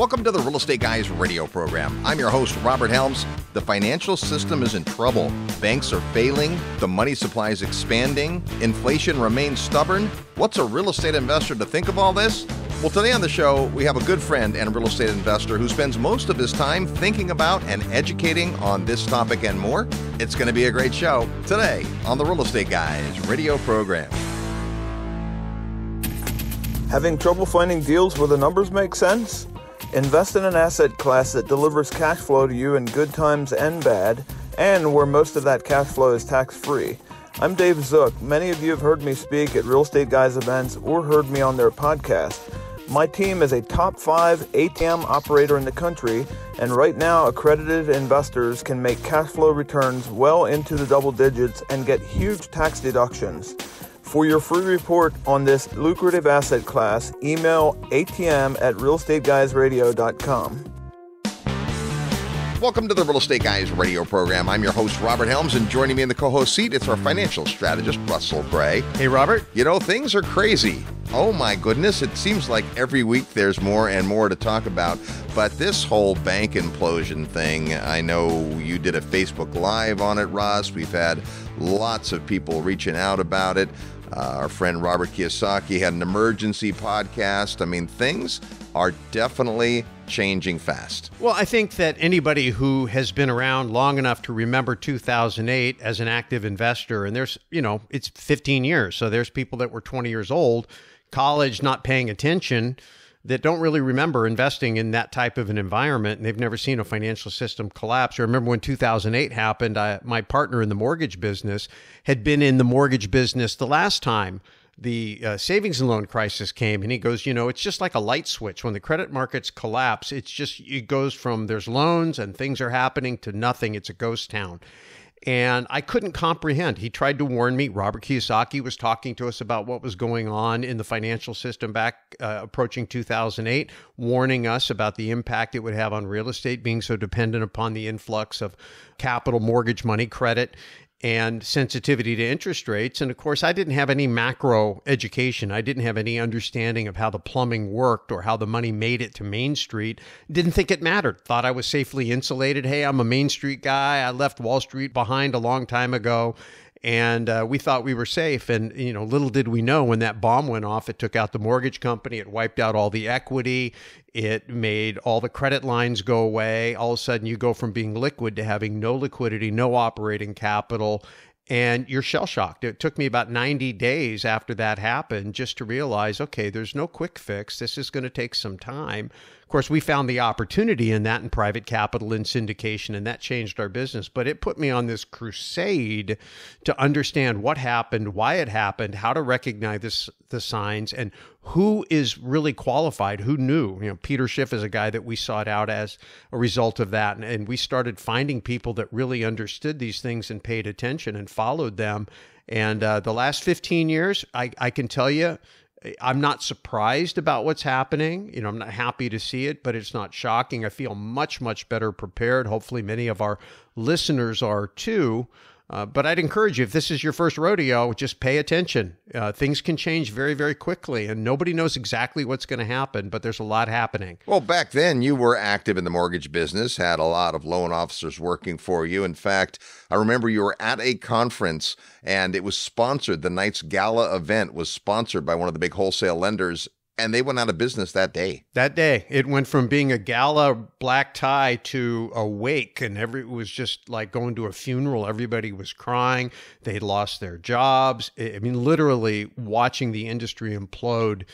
Welcome to the Real Estate Guys radio program. I'm your host, Robert Helms. The financial system is in trouble. Banks are failing, the money supply is expanding, inflation remains stubborn. What's a real estate investor to think of all this? Well, today on the show, we have a good friend and real estate investor who spends most of his time thinking about and educating on this topic and more. It's going to be a great show today on the Real Estate Guys radio program. Having trouble finding deals where the numbers make sense? Invest in an asset class that delivers cash flow to you in good times and bad, and where most of that cash flow is tax free. I'm Dave Zook. Many of you have heard me speak at Real Estate Guys events or heard me on their podcast. My team is a top five ATM operator in the country, and right now, accredited investors can make cash flow returns well into the double digits and get huge tax deductions. For your free report on this lucrative asset class, email atm at realestateguysradio.com. Welcome to the Real Estate Guys radio program. I'm your host, Robert Helms, and joining me in the co host seat, it's our financial strategist, Russell Gray. Hey, Robert. You know, things are crazy. Oh my goodness, it seems like every week there's more and more to talk about. But this whole bank implosion thing, I know you did a Facebook Live on it, Russ. We've had lots of people reaching out about it. Uh, our friend Robert Kiyosaki had an emergency podcast. I mean, things are definitely changing fast. Well, I think that anybody who has been around long enough to remember 2008 as an active investor, and there's, you know, it's 15 years. So there's people that were 20 years old, college, not paying attention that don't really remember investing in that type of an environment and they've never seen a financial system collapse. I remember when 2008 happened, I, my partner in the mortgage business had been in the mortgage business the last time the uh, savings and loan crisis came and he goes you know it's just like a light switch. When the credit markets collapse it's just it goes from there's loans and things are happening to nothing. It's a ghost town and I couldn't comprehend. He tried to warn me. Robert Kiyosaki was talking to us about what was going on in the financial system back uh, approaching 2008, warning us about the impact it would have on real estate being so dependent upon the influx of capital, mortgage money, credit and sensitivity to interest rates. And of course, I didn't have any macro education. I didn't have any understanding of how the plumbing worked or how the money made it to Main Street. Didn't think it mattered. Thought I was safely insulated. Hey, I'm a Main Street guy. I left Wall Street behind a long time ago and uh, we thought we were safe. And you know, little did we know when that bomb went off, it took out the mortgage company, it wiped out all the equity, it made all the credit lines go away. All of a sudden, you go from being liquid to having no liquidity, no operating capital, and you're shell shocked. It took me about 90 days after that happened just to realize okay, there's no quick fix. This is going to take some time. Course, we found the opportunity in that in private capital and syndication, and that changed our business. But it put me on this crusade to understand what happened, why it happened, how to recognize this, the signs, and who is really qualified, who knew. You know, Peter Schiff is a guy that we sought out as a result of that. And, and we started finding people that really understood these things and paid attention and followed them. And uh, the last 15 years, I, I can tell you, I'm not surprised about what's happening. You know, I'm not happy to see it, but it's not shocking. I feel much, much better prepared. Hopefully, many of our listeners are too. Uh, but I'd encourage you, if this is your first rodeo, just pay attention. Uh, things can change very, very quickly, and nobody knows exactly what's going to happen, but there's a lot happening. Well, back then, you were active in the mortgage business, had a lot of loan officers working for you. In fact, I remember you were at a conference and it was sponsored. The night's gala event was sponsored by one of the big wholesale lenders and they went out of business that day. That day, it went from being a gala black tie to a wake, and every it was just like going to a funeral. Everybody was crying. They lost their jobs. I mean, literally watching the industry implode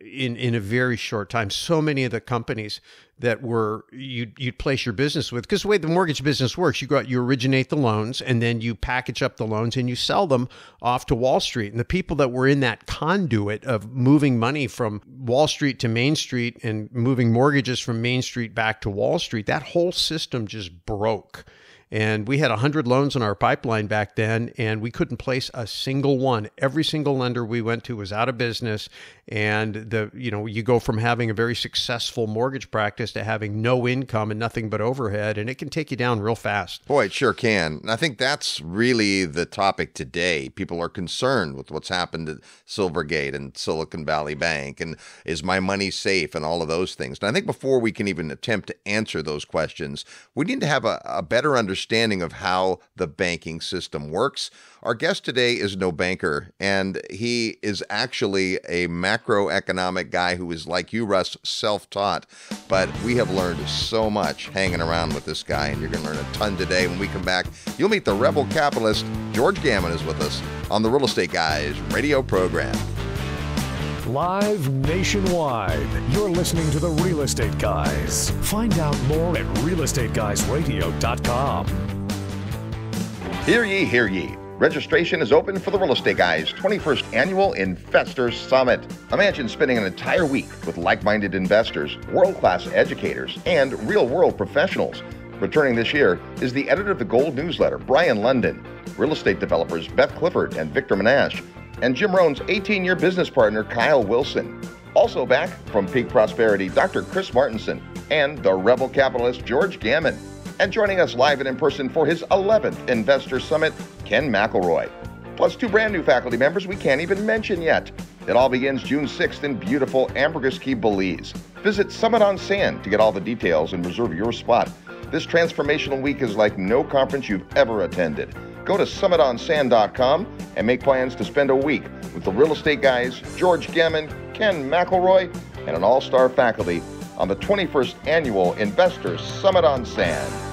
in in a very short time. So many of the companies that were you you'd place your business with because the way the mortgage business works, you go out, you originate the loans and then you package up the loans and you sell them off to Wall Street. And the people that were in that conduit of moving money from Wall Street to Main Street and moving mortgages from Main Street back to Wall Street, that whole system just broke And we had 100 loans in our pipeline back then, and we couldn't place a single one. Every single lender we went to was out of business. And the you know you go from having a very successful mortgage practice to having no income and nothing but overhead, and it can take you down real fast. Boy, it sure can. And I think that's really the topic today. People are concerned with what's happened at Silvergate and Silicon Valley Bank, and is my money safe, and all of those things. And I think before we can even attempt to answer those questions, we need to have a, a better understanding of how the banking system works. Our guest today is no banker, and he is actually a macroeconomic guy who is like you, Russ, self taught. But we have learned so much hanging around with this guy, and you're going to learn a ton today. When we come back, you'll meet the rebel capitalist. George Gammon is with us on the Real Estate Guys radio program. Live nationwide. You're listening to the Real Estate Guys. Find out more at realestateguysradio.com. Hear ye, hear ye. Registration is open for the Real Estate Guys 21st Annual Investors Summit. Imagine spending an entire week with like minded investors, world class educators, and real world professionals. Returning this year is the editor of the Gold newsletter, Brien Lundin, real estate developers Beth Clifford and Victor Menasce, and Jim Rohn's 18 year business partner, Kyle Wilson. Also back from Peak Prosperity, Dr. Chris Martenson, and the rebel capitalist George Gammon. And joining us live and in person for his 11th Investor Summit, Ken McElroy. Plus, two brand new faculty members we can't even mention yet. It all begins June 6th in beautiful Ambergris Caye, Belize. Visit Summit on Sand to get all the details and reserve your spot. This transformational week is like no conference you've ever attended. Go to summitonsand.com and make plans to spend a week with the real estate guys, George Gammon, Ken McElroy, and an all star faculty on the 21st Annual Investors Summit on Sand.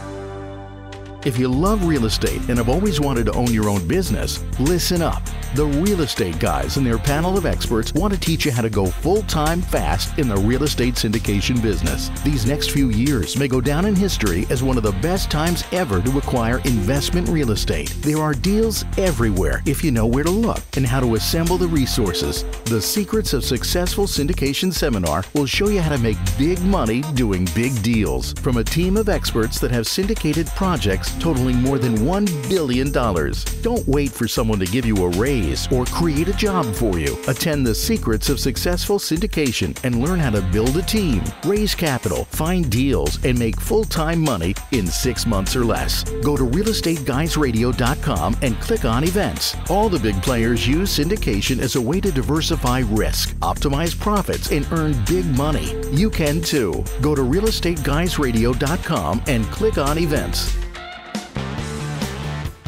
If you love real estate and have always wanted to own your own business, listen up. The Real Estate Guys and their panel of experts want to teach you how to go full time fast in the real estate syndication business. These next few years may go down in history as one of the best times ever to acquire investment real estate. There are deals everywhere if you know where to look and how to assemble the resources. The Secrets of Successful Syndication seminar will show you how to make big money doing big deals from a team of experts that have syndicated projects totaling more than $1 billion. Don't wait for someone to give you a raise or create a job for you. Attend the Secrets of Successful Syndication and learn how to build a team, raise capital, find deals, and make full time money in six months or less. Go to realestateguysradio.com and click on events. All the big players use syndication as a way to diversify risk, optimize profits, and earn big money. You can too. Go to realestateguysradio.com and click on events.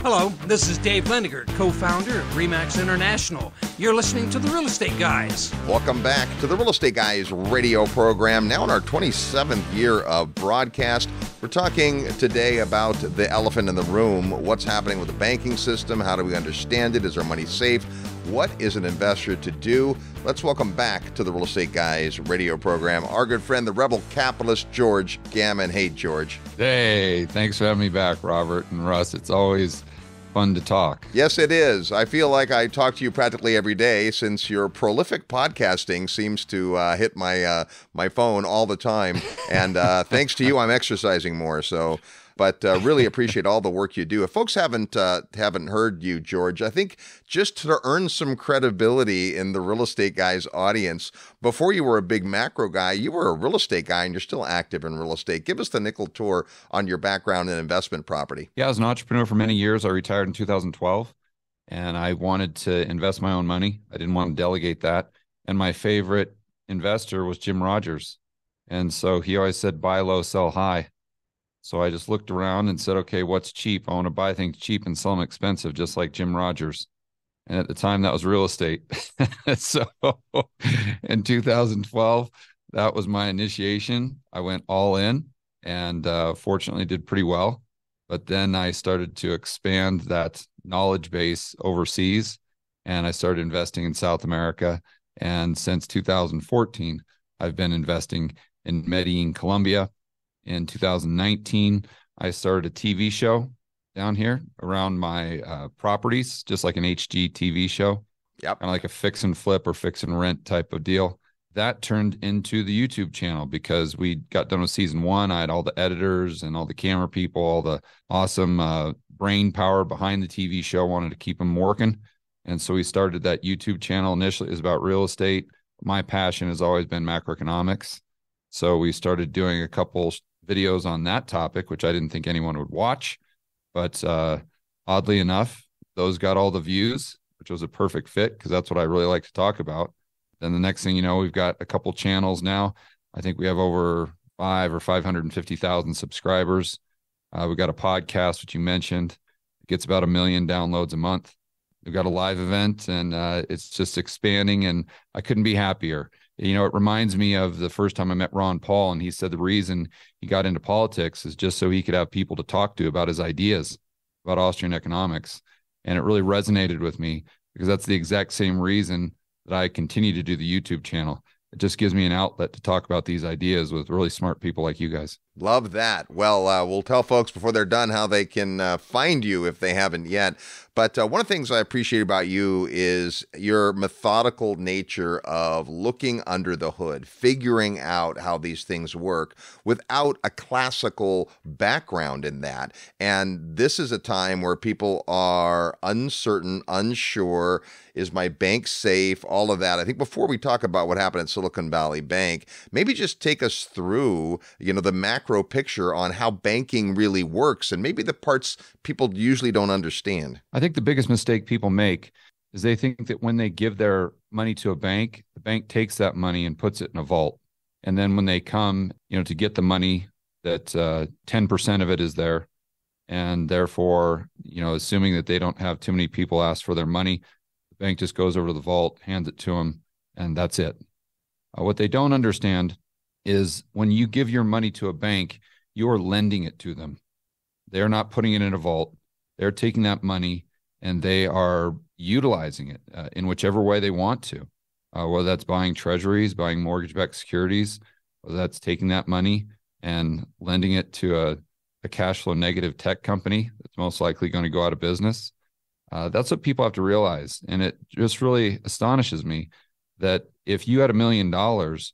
Hello, this is Dave Liniger, co founder of Remax International. You're listening to the Real Estate Guys. Welcome back to the Real Estate Guys radio program. Now in our 27th year of broadcast, we're talking today about the elephant in the room. What's happening with the banking system? How do we understand it? Is our money safe? What is an investor to do? Let's welcome back to the Real Estate Guys radio program our good friend, the rebel capitalist, George Gammon. Hey, George. Hey, thanks for having me back, Robert and Russ. It's always fun to talk. Yes, it is. I feel like I talk to you practically every day since your prolific podcasting seems to uh, hit my uh, my phone all the time. And uh, thanks to you, I'm exercising more. So but uh, really appreciate all the work you do. If folks haven't uh, haven't heard you, George, I think just to earn some credibility in the real estate guys audience, before you were a big macro guy, you were a real estate guy, and you're still active in real estate. Give us the nickel tour on your background in investment property. Yeah, I was an entrepreneur for many years. I retired in 2012, and I wanted to invest my own money. I didn't want to delegate that, and my favorite investor was Jim Rogers. And so he always said, buy low, sell high. So I just looked around and said, okay, what's cheap? I want to buy things cheap and sell them expensive, just like Jim Rogers. And at the time, that was real estate. so in 2012, that was my initiation. I went all in and uh, fortunately did pretty well. But then I started to expand that knowledge base overseas and I started investing in South America. And since 2014, I've been investing in Medellin, Colombia, in 2019, I started a TV show down here around my uh, properties, just like an HG TV show. Yep. Kind of like a fix and flip or fix and rent type of deal. that turned into the YouTube channel because we got done with season one. I had all the editors and all the camera people, all the awesome uh, brain power behind the TV show, wanted to keep them working. And so we started that YouTube channel. Initially, is about real estate. My passion has always been macroeconomics. So we started doing a couple videos on that topic, which I didn't think anyone would watch. But uh, oddly enough, those got all the views, which was a perfect fit because that's what I really like to talk about. Then the next thing you know, we've got a couple channels now. I think we have over five or 550,000 subscribers. Uh, we've got a podcast, which you mentioned. It gets about a million downloads a month. We've got a live event and uh, it's just expanding. And I couldn't be happier. You know, it reminds me of the first time I met Ron Paul, and he said the reason he got into politics is just so he could have people to talk to about his ideas about Austrian economics. And it really resonated with me because that's the exact same reason that I continue to do the YouTube channel. It just gives me an outlet to talk about these ideas with really smart people like you guys. Love that. Well, uh, we'll tell folks before they're done how they can uh, find you if they haven't yet. But uh, one of the things I appreciate about you is your methodical nature of looking under the hood, figuring out how these things work without a classical background in that. And this is a time where people are uncertain, unsure. Is my bank safe? All of that. I think before we talk about what happened at Silicon Valley Bank, maybe just take us through, you know, the macro picture on how banking really works and maybe the parts people usually don't understand. I think think the biggest mistake people make is they think that when they give their money to a bank, the bank takes that money and puts it in a vault. And then when they come, you know, to get the money, that uh, 10% of it is there. And therefore, you know, assuming that they don't have too many people ask for their money, the bank just goes over to the vault, hands it to them, and that's it. Uh, what they don't understand is when you give your money to a bank, you're lending it to them. They're not putting it in a vault. They're taking that money and they are utilizing it uh, in whichever way they want to, uh, whether that's buying treasuries, buying mortgage backed securities, whether that's taking that money and lending it to a, a cash flow negative tech company that's most likely going to go out of business. Uh, that's what people have to realize. And it just really astonishes me that if you had a million dollars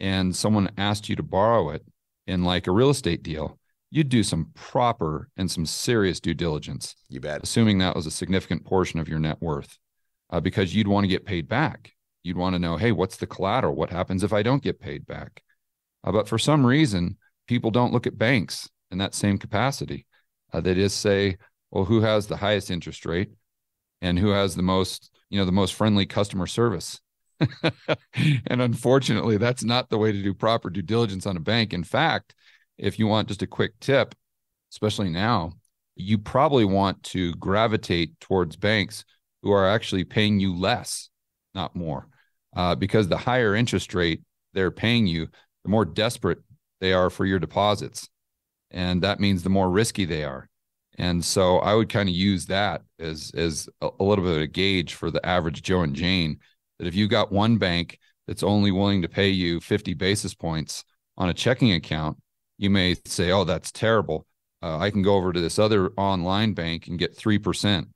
and someone asked you to borrow it in like a real estate deal, you'd do some proper and some serious due diligence. You bet. Assuming that was a significant portion of your net worth, uh, because you'd want to get paid back. You'd want to know, hey, what's the collateral? What happens if I don't get paid back? Uh, but for some reason, people don't look at banks in that same capacity. Uh, they just say, well, who has the highest interest rate and who has the most, you know, the most friendly customer service? and unfortunately, that's not the way to do proper due diligence on a bank. In fact, if you want just a quick tip, especially now, you probably want to gravitate towards banks who are actually paying you less, not more, uh, because the higher interest rate they're paying you, the more desperate they are for your deposits. And that means the more risky they are. And so I would kind of use that as as a, a little bit of a gauge for the average Joe and Jane that if you got one bank that's only willing to pay you 50 basis points on a checking account, you may say, "Oh, that's terrible. Uh, I can go over to this other online bank and get three percent."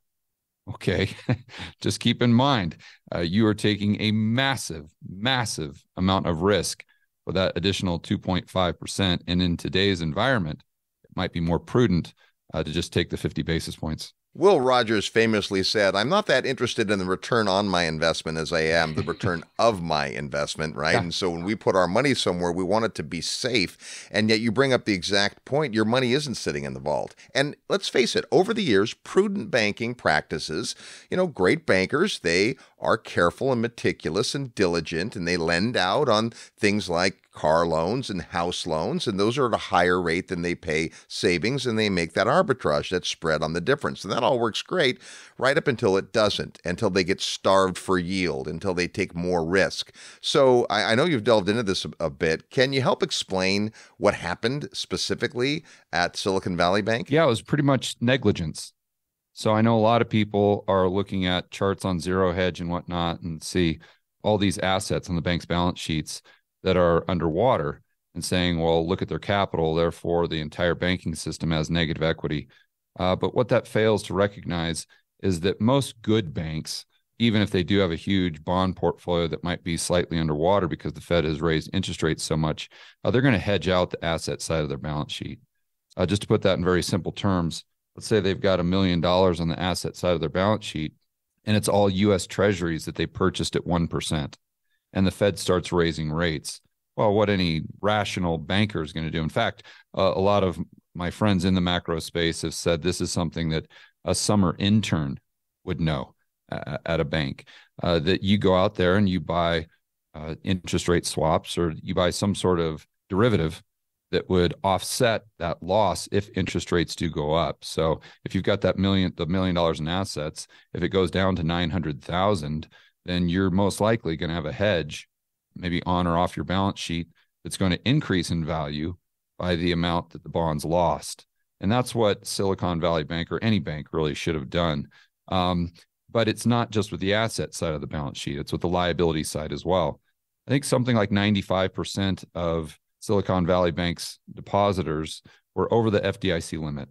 Okay, just keep in mind uh, you are taking a massive, massive amount of risk for that additional 2.5 percent, and in today's environment, it might be more prudent uh, to just take the 50 basis points. Will Rogers famously said, I'm not that interested in the return on my investment as I am the return of my investment, right? Yeah. And so when we put our money somewhere, we want it to be safe. And yet you bring up the exact point your money isn't sitting in the vault. And let's face it, over the years, prudent banking practices, you know, great bankers, they are careful and meticulous and diligent, and they lend out on things like car loans and house loans, and those are at a higher rate than they pay savings, and they make that arbitrage, that spread on the difference. And that all works great right up until it doesn't, until they get starved for yield, until they take more risk. So I, I know you've delved into this a, a bit. Can you help explain what happened specifically at Silicon Valley Bank? Yeah, it was pretty much negligence. So I know a lot of people are looking at charts on zero hedge and whatnot and see all these assets on the bank's balance sheets that are underwater and saying, well, look at their capital, therefore the entire banking system has negative equity. Uh, but what that fails to recognize is that most good banks, even if they do have a huge bond portfolio that might be slightly underwater because the Fed has raised interest rates so much, uh, they're going to hedge out the asset side of their balance sheet. Uh, just to put that in very simple terms, let's say they've got a million dollars on the asset side of their balance sheet, and it's all US treasuries that they purchased at 1%, and the Fed starts raising rates. Well, what any rational banker is going to do. In fact, uh, a lot of my friends in the macro space have said this is something that a summer intern would know uh, at a bank uh, that you go out there and you buy uh, interest rate swaps or you buy some sort of derivative that would offset that loss if interest rates do go up. So if you've got that million, the million dollars in assets, if it goes down to 900,000, then you're most likely going to have a hedge, maybe on or off your balance sheet, that's going to increase in value by the amount that the bonds lost. And that's what Silicon Valley Bank or any bank really should have done. Um, but it's not just with the asset side of the balance sheet, it's with the liability side as well. I think something like 95% of Silicon Valley Bank's depositors were over the FDIC limit.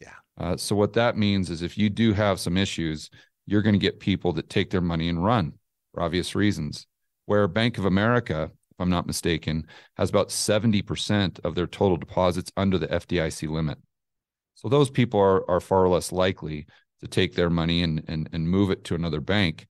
Yeah. Uh, so what that means is if you do have some issues, you're going to get people that take their money and run for obvious reasons. Where Bank of America, if I'm not mistaken, has about 70% of their total deposits under the FDIC limit. So those people are, are far less likely to take their money and, and, and move it to another bank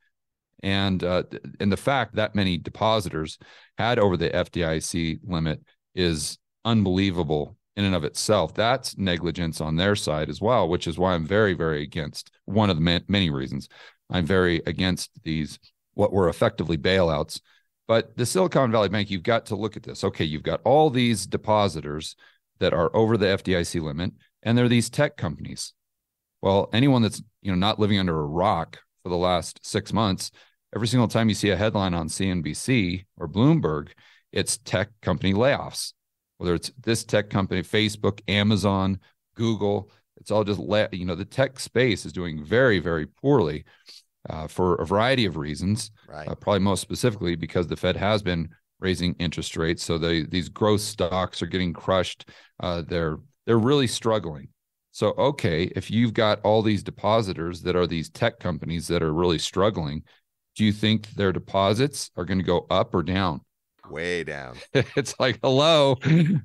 and uh, and the fact that many depositors had over the FDIC limit is unbelievable in and of itself. That's negligence on their side as well, which is why I'm very, very against one of the many reasons I'm very against these what were effectively bailouts. But the Silicon Valley Bank, you've got to look at this. Okay, you've got all these depositors that are over the FDIC limit, and they're these tech companies. Well, anyone that's you know not living under a rock for the last six months, every single time you see a headline on CNBC or Bloomberg, it's tech company layoffs. Whether it's this tech company, Facebook, Amazon, Google, it's all just let you know the tech space is doing very very poorly uh, for a variety of reasons. Right. Uh, probably most specifically because the Fed has been raising interest rates, so they, these growth stocks are getting crushed. Uh, they're they're really struggling. So okay, if you've got all these depositors that are these tech companies that are really struggling, do you think their deposits are going to go up or down? Way down. it's like, hello.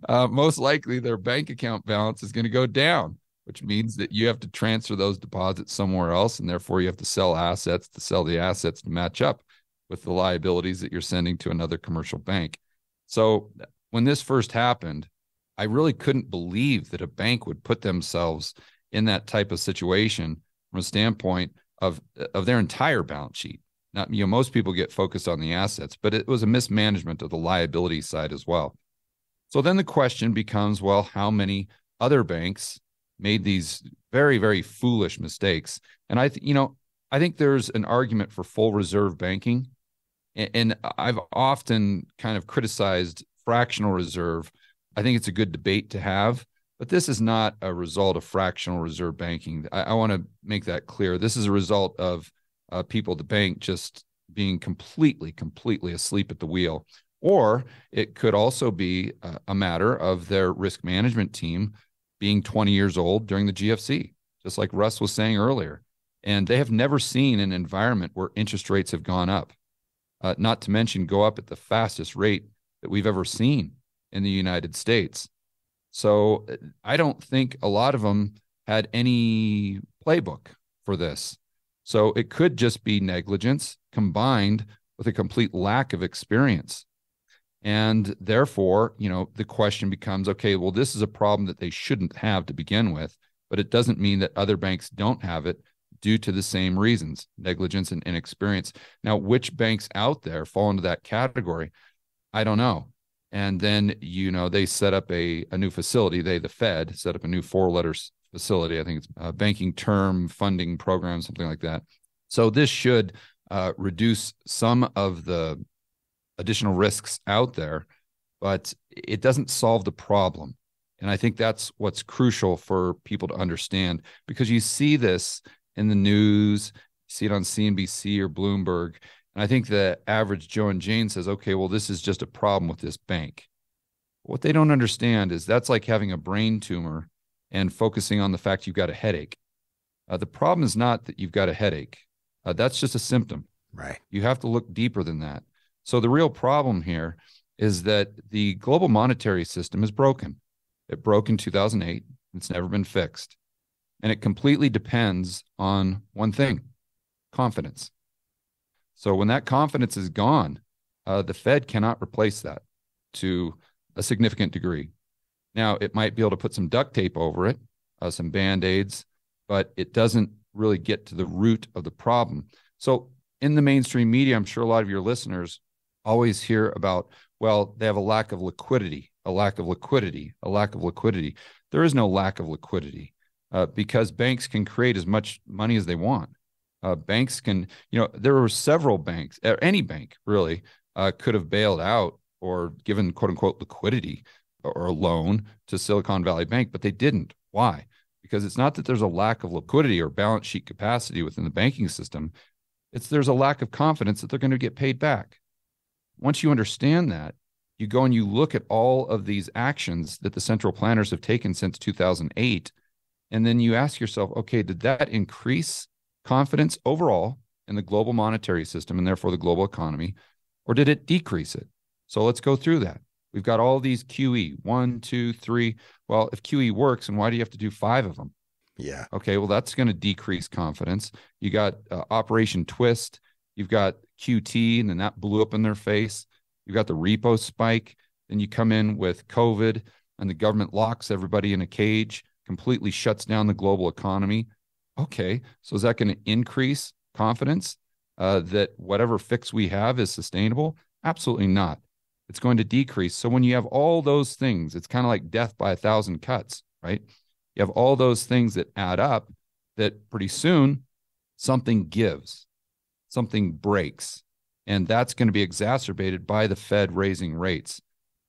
Uh, most likely their bank account balance is going to go down, which means that you have to transfer those deposits somewhere else. And therefore, you have to sell assets to sell the assets to match up with the liabilities that you're sending to another commercial bank. So when this first happened, I really couldn't believe that a bank would put themselves in that type of situation from a standpoint of of their entire balance sheet you know most people get focused on the assets but it was a mismanagement of the liability side as well. So then the question becomes well how many other banks made these very very foolish mistakes? And i th- you know i think there's an argument for full reserve banking and, and i've often kind of criticized fractional reserve. I think it's a good debate to have but this is not a result of fractional reserve banking. I, I want to make that clear. This is a result of uh, people at the bank just being completely, completely asleep at the wheel. Or it could also be a, a matter of their risk management team being 20 years old during the GFC, just like Russ was saying earlier. And they have never seen an environment where interest rates have gone up, uh, not to mention go up at the fastest rate that we've ever seen in the United States. So I don't think a lot of them had any playbook for this. So it could just be negligence combined with a complete lack of experience. And therefore, you know, the question becomes okay, well, this is a problem that they shouldn't have to begin with, but it doesn't mean that other banks don't have it due to the same reasons negligence and inexperience. Now, which banks out there fall into that category? I don't know. And then, you know, they set up a, a new facility, they, the Fed, set up a new four letters facility. I think it's a banking term funding program, something like that. So this should uh, reduce some of the additional risks out there, but it doesn't solve the problem. And I think that's what's crucial for people to understand because you see this in the news, see it on CNBC or Bloomberg. And I think the average Joe and Jane says, okay, well, this is just a problem with this bank. What they don't understand is that's like having a brain tumor and focusing on the fact you've got a headache. Uh, the problem is not that you've got a headache. Uh, that's just a symptom. Right. You have to look deeper than that. So the real problem here is that the global monetary system is broken. It broke in 2008. It's never been fixed. And it completely depends on one thing confidence. So when that confidence is gone, uh, the Fed cannot replace that to a significant degree. Now, it might be able to put some duct tape over it, uh, some band aids, but it doesn't really get to the root of the problem. So, in the mainstream media, I'm sure a lot of your listeners always hear about, well, they have a lack of liquidity, a lack of liquidity, a lack of liquidity. There is no lack of liquidity uh, because banks can create as much money as they want. Uh, banks can, you know, there were several banks, any bank really, uh, could have bailed out or given quote unquote liquidity or a loan to Silicon Valley Bank, but they didn't. Why? Because it's not that there's a lack of liquidity or balance sheet capacity within the banking system. It's there's a lack of confidence that they're going to get paid back. Once you understand that, you go and you look at all of these actions that the central planners have taken since 2008. And then you ask yourself, okay, did that increase confidence overall in the global monetary system and therefore the global economy? or did it decrease it? So let's go through that. We've got all these QE one, two, three. Well, if QE works, and why do you have to do five of them? Yeah. Okay. Well, that's going to decrease confidence. You got uh, Operation Twist. You've got QT, and then that blew up in their face. You've got the repo spike. Then you come in with COVID, and the government locks everybody in a cage, completely shuts down the global economy. Okay. So is that going to increase confidence? uh, that whatever fix we have is sustainable? Absolutely not. It's going to decrease. So when you have all those things, it's kind of like death by a thousand cuts, right? You have all those things that add up that pretty soon something gives, something breaks. And that's going to be exacerbated by the Fed raising rates.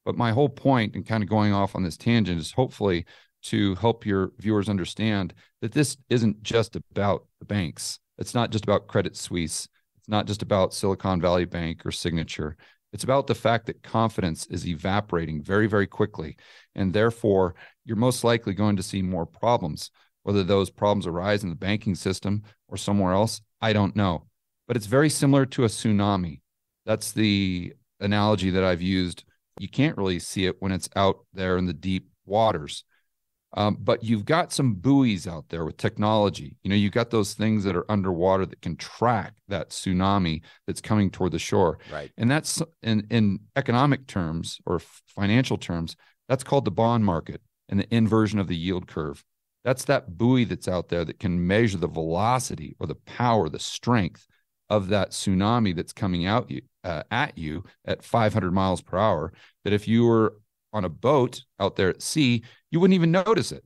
But my whole point, and kind of going off on this tangent, is hopefully to help your viewers understand that this isn't just about the banks. It's not just about Credit Suisse It's not just about Silicon Valley Bank or Signature. It's about the fact that confidence is evaporating very, very quickly. And therefore, you're most likely going to see more problems. Whether those problems arise in the banking system or somewhere else, I don't know. But it's very similar to a tsunami. That's the analogy that I've used. You can't really see it when it's out there in the deep waters. Um, but you've got some buoys out there with technology. You know, you've got those things that are underwater that can track that tsunami that's coming toward the shore. Right. And that's in, in economic terms or financial terms, that's called the bond market and the inversion of the yield curve. That's that buoy that's out there that can measure the velocity or the power, the strength of that tsunami that's coming out uh, at you at 500 miles per hour. That if you were on a boat out there at sea, you wouldn't even notice it.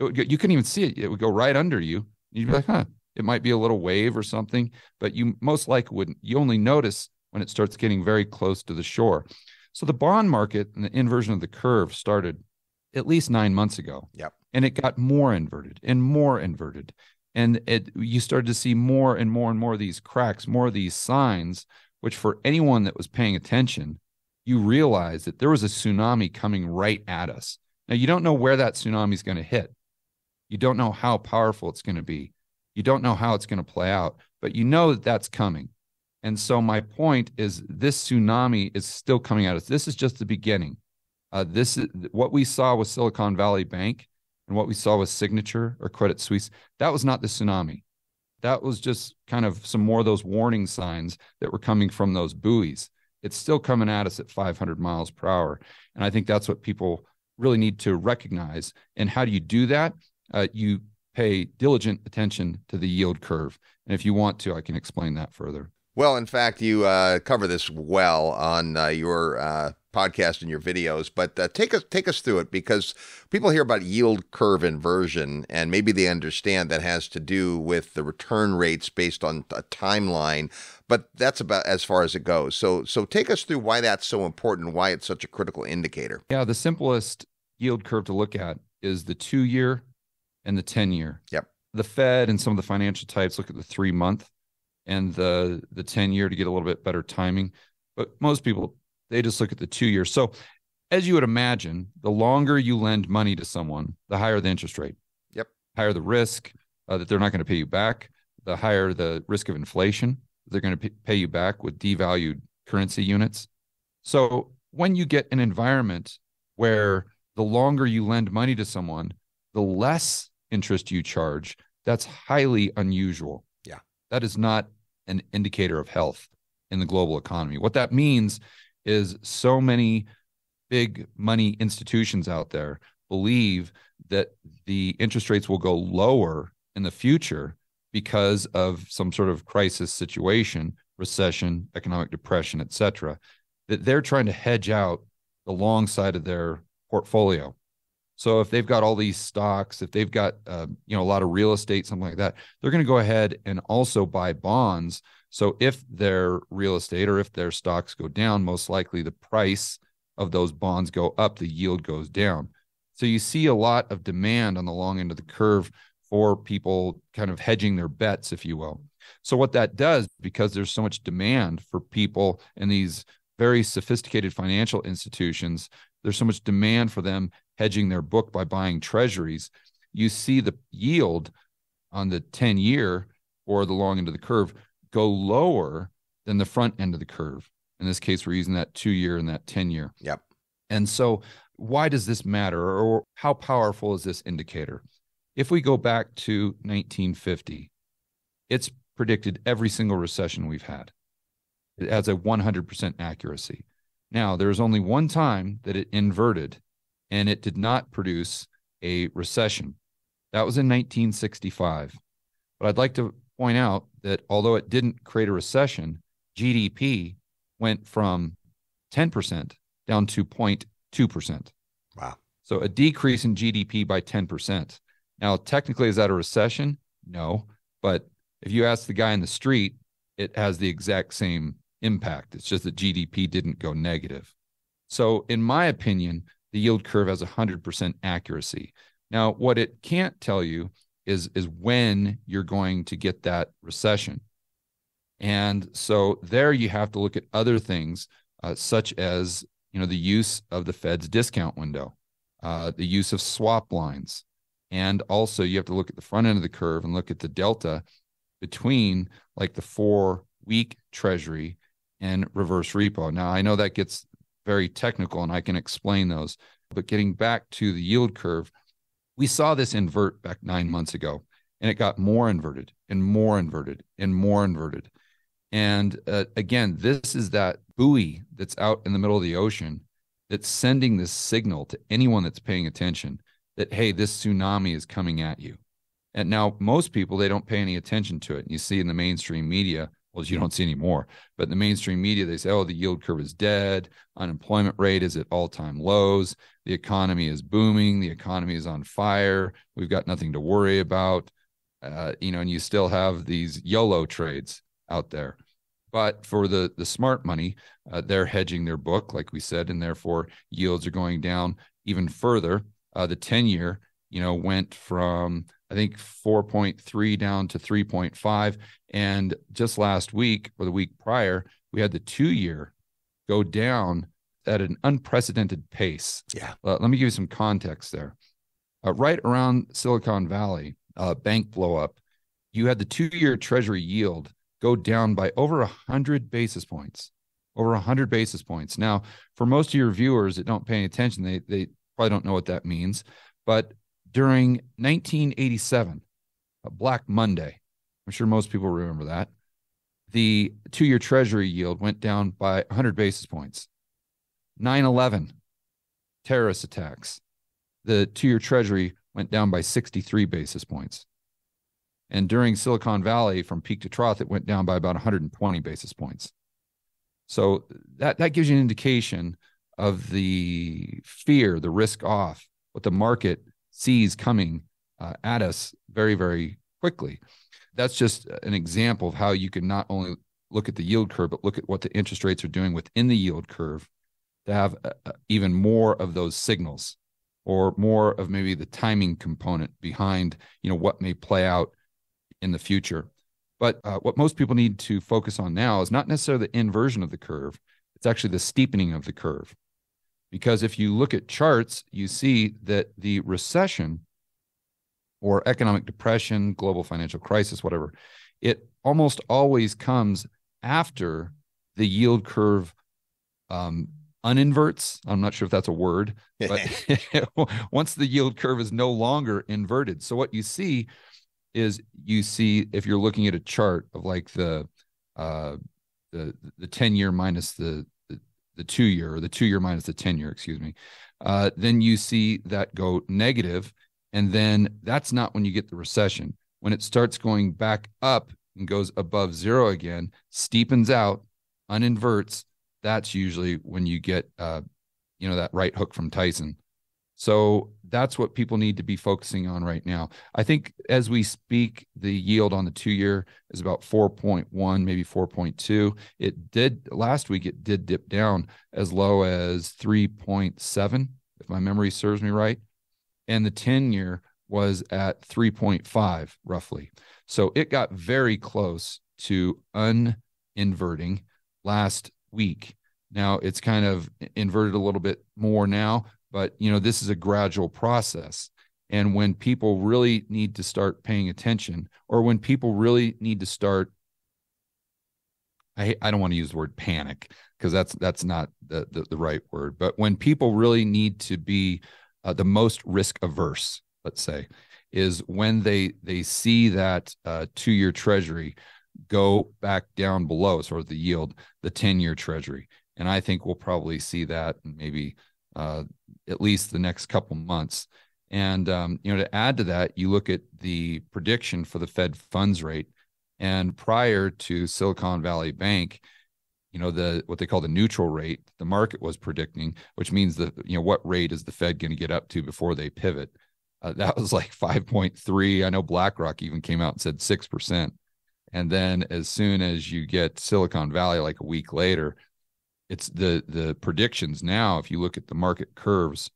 it would, you couldn't even see it. It would go right under you. You'd be like, huh, it might be a little wave or something, but you most likely wouldn't. You only notice when it starts getting very close to the shore. So the bond market and the inversion of the curve started at least nine months ago. Yep. And it got more inverted and more inverted. And it you started to see more and more and more of these cracks, more of these signs, which for anyone that was paying attention, you realize that there was a tsunami coming right at us. Now, you don't know where that tsunami is going to hit. You don't know how powerful it's going to be. You don't know how it's going to play out, but you know that that's coming. And so, my point is this tsunami is still coming at us. This is just the beginning. Uh, this is what we saw with Silicon Valley Bank and what we saw with Signature or Credit Suisse. That was not the tsunami. That was just kind of some more of those warning signs that were coming from those buoys it's still coming at us at 500 miles per hour. And I think that's what people really need to recognize. And how do you do that? Uh, you pay diligent attention to the yield curve. And if you want to, I can explain that further. Well, in fact, you uh, cover this well on uh, your uh, podcast and your videos, but uh, take us take us through it because people hear about yield curve inversion and maybe they understand that has to do with the return rates based on a timeline, but that's about as far as it goes. So so take us through why that's so important, why it's such a critical indicator. Yeah, the simplest yield curve to look at is the 2-year and the 10-year. Yep. The Fed and some of the financial types look at the 3 month and the the 10 year to get a little bit better timing but most people they just look at the 2 years. so as you would imagine the longer you lend money to someone the higher the interest rate yep higher the risk uh, that they're not going to pay you back the higher the risk of inflation they're going to pay you back with devalued currency units. So when you get an environment where the longer you lend money to someone, the less interest you charge, that's highly unusual. Yeah. That is not an indicator of health in the global economy. What that means is so many big money institutions out there believe that the interest rates will go lower in the future because of some sort of crisis situation, recession, economic depression, et cetera, that they're trying to hedge out the long side of their portfolio. So if they've got all these stocks, if they've got uh, you know a lot of real estate, something like that, they're going to go ahead and also buy bonds. So if their real estate or if their stocks go down, most likely the price of those bonds go up, the yield goes down. So you see a lot of demand on the long end of the curve for people kind of hedging their bets, if you will. So what that does, because there's so much demand for people in these very sophisticated financial institutions, there's so much demand for them hedging their book by buying treasuries. You see the yield on the 10 year or the long end of the curve go lower than the front end of the curve. In this case, we're using that two year and that 10 year. Yep. And so, why does this matter or how powerful is this indicator? If we go back to 1950, it's predicted every single recession we've had. It has a 100% accuracy. Now, there was only one time that it inverted and it did not produce a recession. That was in 1965. But I'd like to point out that although it didn't create a recession, GDP went from 10% down to 0.2%. Wow. So a decrease in GDP by 10%. Now, technically, is that a recession? No. But if you ask the guy in the street, it has the exact same impact. It's just that GDP didn't go negative. So, in my opinion, the yield curve has 100% accuracy. Now, what it can't tell you is, is when you're going to get that recession. And so there you have to look at other things, uh, such as you know the use of the Fed's discount window, uh, the use of swap lines, and also you have to look at the front end of the curve and look at the delta between like the four week Treasury and reverse repo. Now I know that gets very technical, and I can explain those. But getting back to the yield curve, we saw this invert back nine months ago, and it got more inverted and more inverted and more inverted and uh, again, this is that buoy that's out in the middle of the ocean that's sending this signal to anyone that's paying attention that, hey, this tsunami is coming at you. And now, most people, they don't pay any attention to it. And you see in the mainstream media, well, you don't see anymore, but in the mainstream media, they say, oh, the yield curve is dead. Unemployment rate is at all time lows. The economy is booming. The economy is on fire. We've got nothing to worry about. Uh, you know, and you still have these YOLO trades out there. But for the the smart money, uh, they're hedging their book, like we said, and therefore yields are going down even further. Uh, the ten year, you know, went from I think 4.3 down to 3.5, and just last week or the week prior, we had the two year go down at an unprecedented pace. Yeah. Uh, let me give you some context there. Uh, right around Silicon Valley, uh, bank blow up, you had the two year Treasury yield go down by over 100 basis points over 100 basis points now for most of your viewers that don't pay any attention they, they probably don't know what that means but during 1987 black monday i'm sure most people remember that the two-year treasury yield went down by 100 basis points 9-11 terrorist attacks the two-year treasury went down by 63 basis points and during Silicon Valley, from peak to trough, it went down by about 120 basis points. So that, that gives you an indication of the fear, the risk off, what the market sees coming uh, at us very, very quickly. That's just an example of how you can not only look at the yield curve, but look at what the interest rates are doing within the yield curve to have uh, uh even more of those signals or more of maybe the timing component behind you know what may play out in the future. But uh, what most people need to focus on now is not necessarily the inversion of the curve, it's actually the steepening of the curve. Because if you look at charts, you see that the recession or economic depression, global financial crisis, whatever, it almost always comes after the yield curve um, uninverts. I'm not sure if that's a word, but once the yield curve is no longer inverted. So what you see is you see if you're looking at a chart of like the uh, the the 10 year minus the the, the two year or the two year minus the 10 year, excuse me, uh, then you see that go negative, and then that's not when you get the recession. When it starts going back up and goes above zero again, steepens out, uninverts, that's usually when you get uh, you know that right hook from Tyson. So that's what people need to be focusing on right now. I think as we speak, the yield on the two year is about 4.1, maybe 4.2. It did last week, it did dip down as low as 3.7, if my memory serves me right. And the 10 year was at 3.5 roughly. So it got very close to uninverting last week. Now it's kind of inverted a little bit more now, but you know this is a gradual process. And when people really need to start paying attention, or when people really need to start, I I don't want to use the word panic because that's that's not the, the, the right word. But when people really need to be uh, the most risk averse, let's say, is when they they see that uh, two year Treasury go back down below sort of the yield, the 10 year treasury. And I think we'll probably see that maybe uh, at least the next couple months. And, um, you know, to add to that, you look at the prediction for the Fed funds rate. And prior to Silicon Valley Bank, you know, the what they call the neutral rate, the market was predicting, which means that, you know, what rate is the Fed going to get up to before they pivot? Uh, that was like 5.3. I know BlackRock even came out and said 6%. And then as soon as you get Silicon Valley, like a week later, it's the the predictions now. If you look at the market curves,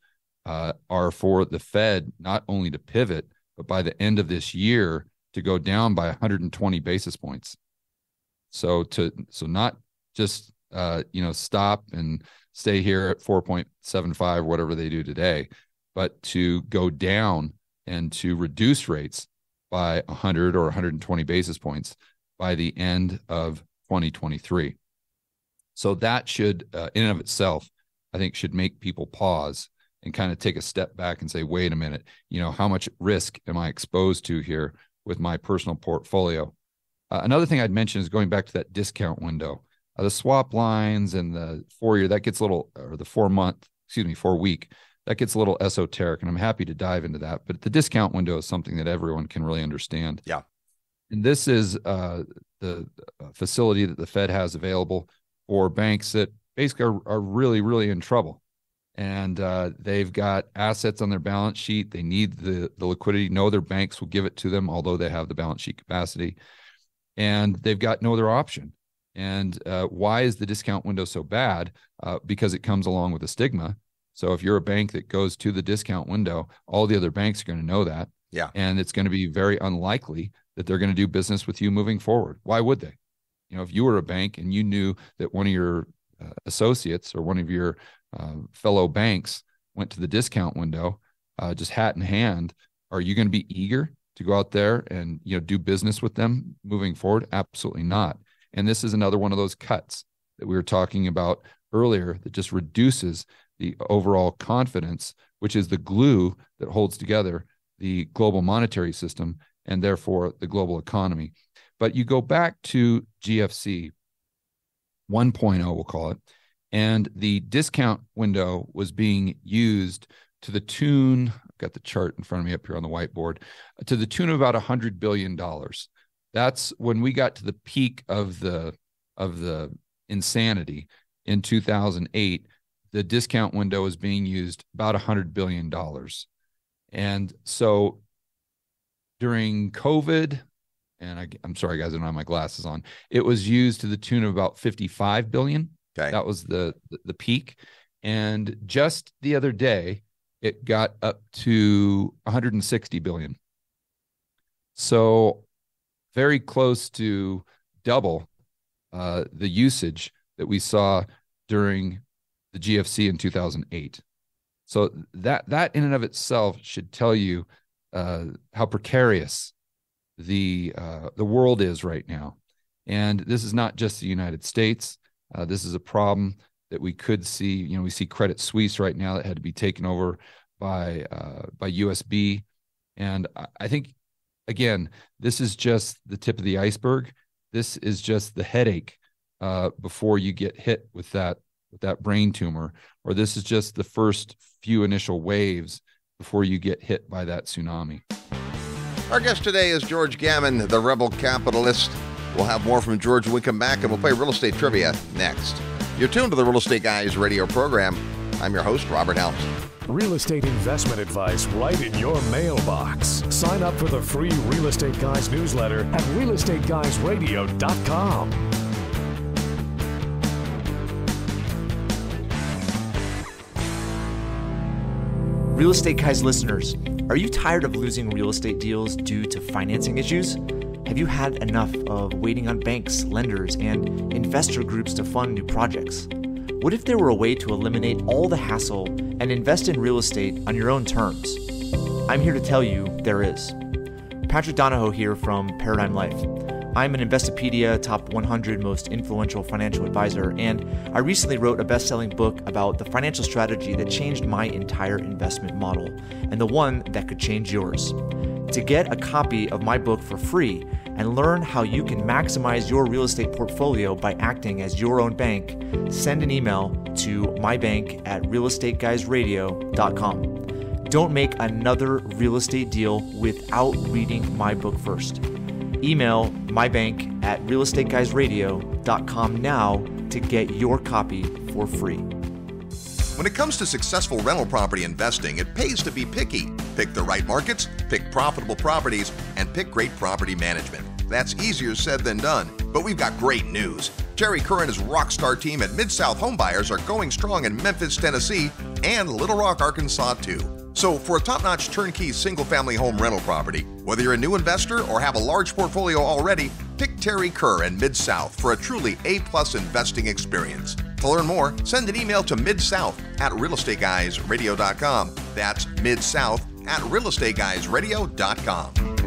uh, are for the Fed not only to pivot, but by the end of this year to go down by 120 basis points. So to so not just uh, you know stop and stay here at 4.75 whatever they do today, but to go down and to reduce rates by 100 or 120 basis points by the end of 2023. So that should, uh, in and of itself, I think, should make people pause and kind of take a step back and say, wait a minute, you know, how much risk am I exposed to here with my personal portfolio? Uh, another thing I'd mention is going back to that discount window. Uh, the swap lines and the four year, that gets a little, or the four month, excuse me, four week, that gets a little esoteric, and I'm happy to dive into that. But the discount window is something that everyone can really understand. Yeah. And this is uh, the uh, facility that the Fed has available for banks that basically are, are really, really in trouble. And uh, they've got assets on their balance sheet. They need the, the liquidity. No other banks will give it to them, although they have the balance sheet capacity. And they've got no other option. And uh, why is the discount window so bad? Uh, because it comes along with a stigma so if you're a bank that goes to the discount window, all the other banks are going to know that. Yeah. And it's going to be very unlikely that they're going to do business with you moving forward. Why would they? You know, if you were a bank and you knew that one of your uh, associates or one of your uh, fellow banks went to the discount window, uh, just hat in hand, are you going to be eager to go out there and you know do business with them moving forward? Absolutely not. And this is another one of those cuts that we were talking about earlier that just reduces the overall confidence, which is the glue that holds together the global monetary system and therefore the global economy. But you go back to GFC 1.0, we'll call it, and the discount window was being used to the tune, I've got the chart in front of me up here on the whiteboard, to the tune of about $100 billion. That's when we got to the peak of the of the insanity in 2008 the discount window is being used about a hundred billion dollars. And so during COVID, and I, am sorry, guys, I don't have my glasses on. It was used to the tune of about 55 billion. Okay. That was the, the, the peak. And just the other day, it got up to 160 billion. So very close to double uh, the usage that we saw during the GFC in 2008. So that that in and of itself should tell you uh, how precarious the uh, the world is right now. And this is not just the United States. Uh, this is a problem that we could see. You know, we see Credit Suisse right now that had to be taken over by uh, by USB, and I think again, this is just the tip of the iceberg. This is just the headache uh, before you get hit with that with that brain tumor, or this is just the first few initial waves before you get hit by that tsunami. Our guest today is George Gammon, the rebel capitalist. We'll have more from George when we come back, and we'll play real estate trivia next. You're tuned to the Real Estate Guys radio program. I'm your host, Robert Helms. Real estate investment advice right in your mailbox. Sign up for the free Real Estate Guys newsletter at realestateguysradio.com. Real Estate Guys listeners, are you tired of losing real estate deals due to financing issues? Have you had enough of waiting on banks, lenders, and investor groups to fund new projects? What if there were a way to eliminate all the hassle and invest in real estate on your own terms? I'm here to tell you there is. Patrick Donohoe here from Paradigm Life. I'm an Investopedia Top 100 Most Influential Financial Advisor, and I recently wrote a best selling book about the financial strategy that changed my entire investment model and the one that could change yours. To get a copy of my book for free and learn how you can maximize your real estate portfolio by acting as your own bank, send an email to mybank at realestateguysradio.com. Don't make another real estate deal without reading my book first. Email mybank at realestateguysradio.com now to get your copy for free. When it comes to successful rental property investing, it pays to be picky. Pick the right markets, pick profitable properties, and pick great property management. That's easier said than done, but we've got great news. Terry Kerr and his rockstar team at Mid South Homebuyers are going strong in Memphis, Tennessee, and Little Rock, Arkansas, too. So, for a top notch turnkey single family home rental property, whether you're a new investor or have a large portfolio already, pick Terry Kerr and Mid South for a truly A plus investing experience. To learn more, send an email to midsouth at realestateguysradio.com. That's midsouth at realestateguysradio.com.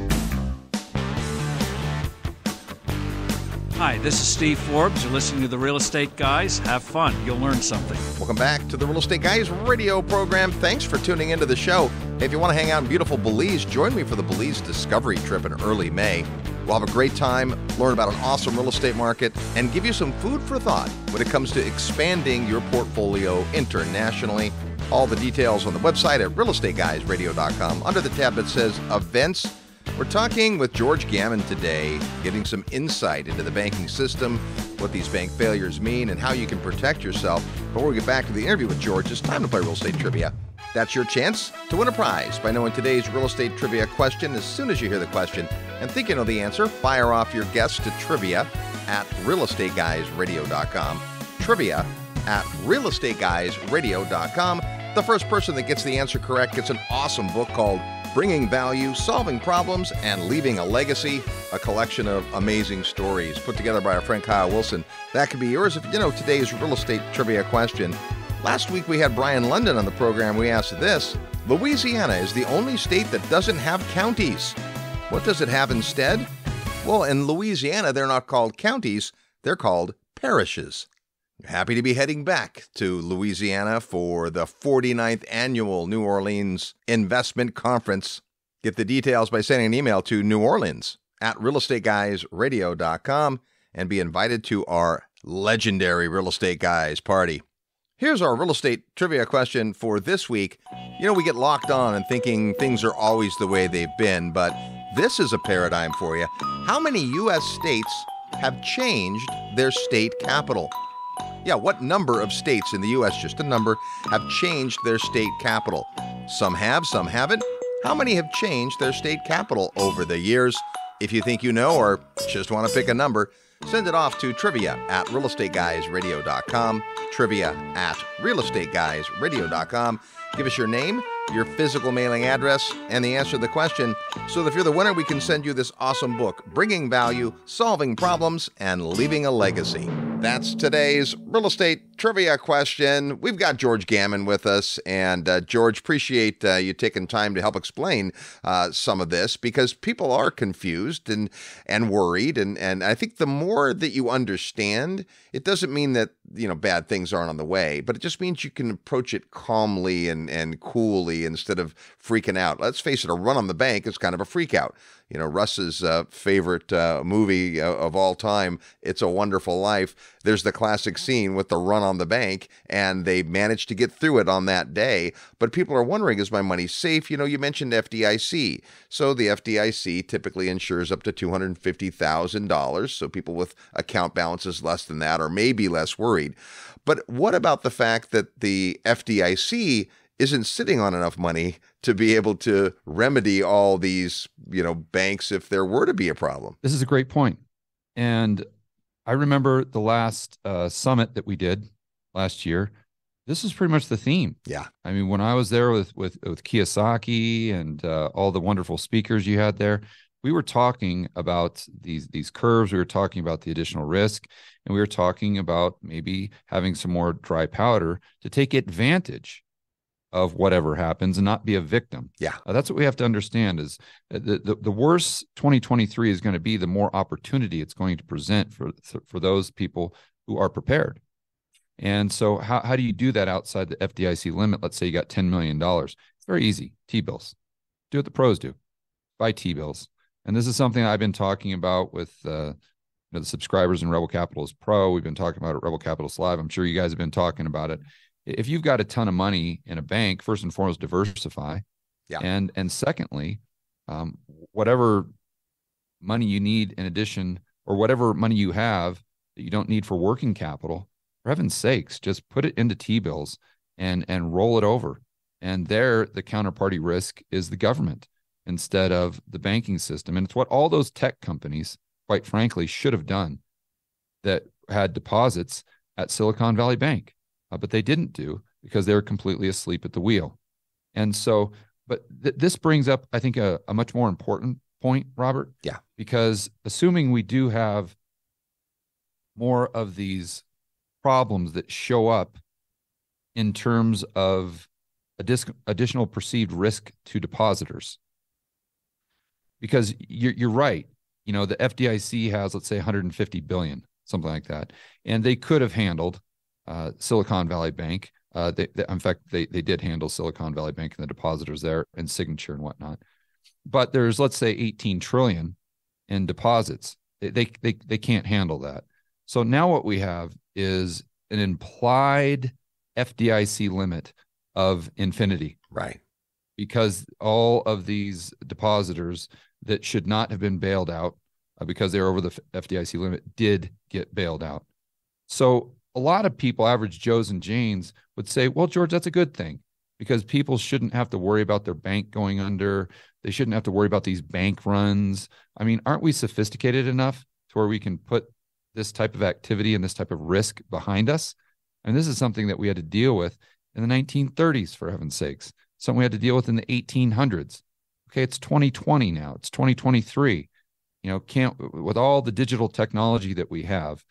Hi, this is Steve Forbes. You're listening to the Real Estate Guys. Have fun. You'll learn something. Welcome back to the Real Estate Guys radio program. Thanks for tuning into the show. If you want to hang out in beautiful Belize, join me for the Belize Discovery Trip in early May. We'll have a great time, learn about an awesome real estate market, and give you some food for thought when it comes to expanding your portfolio internationally. All the details on the website at realestateguysradio.com under the tab that says Events we're talking with George Gammon today, getting some insight into the banking system, what these bank failures mean, and how you can protect yourself. Before we get back to the interview with George, it's time to play real estate trivia. That's your chance to win a prize by knowing today's real estate trivia question as soon as you hear the question and think you know the answer. Fire off your guess to trivia at realestateguysradio.com. Trivia at realestateguysradio.com. The first person that gets the answer correct gets an awesome book called bringing value, solving problems, and leaving a legacy. A collection of amazing stories put together by our friend Kyle Wilson. That could be yours if you know today's real estate trivia question. Last week we had Brien Lundin on the program. We asked this Louisiana is the only state that doesn't have counties. What does it have instead? Well, in Louisiana, they're not called counties, they're called parishes. Happy to be heading back to Louisiana for the 49th annual New Orleans Investment Conference. Get the details by sending an email to New Orleans at realestateguysradio.com and be invited to our legendary Real Estate Guys party. Here's our real estate trivia question for this week. You know, we get locked on and thinking things are always the way they've been, but this is a paradigm for you. How many U.S. states have changed their state capital? Yeah, what number of states in the U.S., just a number, have changed their state capital? Some have, some haven't. How many have changed their state capital over the years? If you think you know or just want to pick a number, send it off to trivia at realestateguysradio.com. Trivia at realestateguysradio.com. Give us your name, your physical mailing address, and the answer to the question. So if you're the winner, we can send you this awesome book, Bringing Value, Solving Problems, and Leaving a Legacy. That's today's real estate trivia question. We've got George Gammon with us. And uh, George, appreciate uh, you taking time to help explain uh, some of this because people are confused and, and worried. And, and I think the more that you understand, it doesn't mean that, you know, bad things aren't on the way, but it just means you can approach it calmly and, and coolly instead of freaking out. Let's face it, a run on the bank is kind of a freak out you know Russ's uh, favorite uh, movie uh, of all time, "It's a Wonderful Life." There's the classic scene with the run on the bank, and they managed to get through it on that day. But people are wondering, is my money safe? You know, you mentioned FDIC, so the FDIC typically insures up to two hundred fifty thousand dollars. So people with account balances less than that are maybe less worried. But what about the fact that the FDIC isn't sitting on enough money to be able to remedy all these, you know, banks if there were to be a problem. This is a great point. And I remember the last uh, summit that we did last year. This is pretty much the theme. Yeah. I mean, when I was there with with with Kiyosaki and uh, all the wonderful speakers you had there, we were talking about these these curves. We were talking about the additional risk, and we were talking about maybe having some more dry powder to take advantage of whatever happens and not be a victim. Yeah. Uh, that's what we have to understand is uh, the, the, the worse 2023 is going to be, the more opportunity it's going to present for, for those people who are prepared. And so how, how do you do that outside the FDIC limit? Let's say you got $10 million. It's very easy. T-bills. Do what the pros do. Buy T-bills. And this is something I've been talking about with uh, you know, the subscribers in Rebel Capitalist Pro. We've been talking about it Rebel Capitalist Live. I'm sure you guys have been talking about it if you've got a ton of money in a bank, first and foremost, diversify. Yeah. And and secondly, um, whatever money you need in addition, or whatever money you have that you don't need for working capital, for heaven's sakes, just put it into T bills and and roll it over. And there, the counterparty risk is the government instead of the banking system. And it's what all those tech companies, quite frankly, should have done that had deposits at Silicon Valley Bank uh, but they didn't do because they were completely asleep at the wheel. And so, but th- this brings up, I think, a, a much more important point, Robert. Yeah. Because assuming we do have more of these problems that show up in terms of additional perceived risk to depositors, because you're, you're right. You know, the FDIC has, let's say, 150 billion, something like that, and they could have handled uh, Silicon Valley Bank. Uh, they, they, in fact, they they did handle Silicon Valley Bank and the depositors there and Signature and whatnot. But there's let's say 18 trillion in deposits. They, they they they can't handle that. So now what we have is an implied FDIC limit of infinity. Right. Because all of these depositors that should not have been bailed out uh, because they're over the FDIC limit did get bailed out. So a lot of people, average Joes and Janes, would say, well, George, that's a good thing because people shouldn't have to worry about their bank going under. They shouldn't have to worry about these bank runs. I mean, aren't we sophisticated enough to where we can put this type of activity and this type of risk behind us? And this is something that we had to deal with in the 1930s, for heaven's sakes, something we had to deal with in the 1800s. Okay, it's 2020 now, it's 2023. You know, can't, with all the digital technology that we have,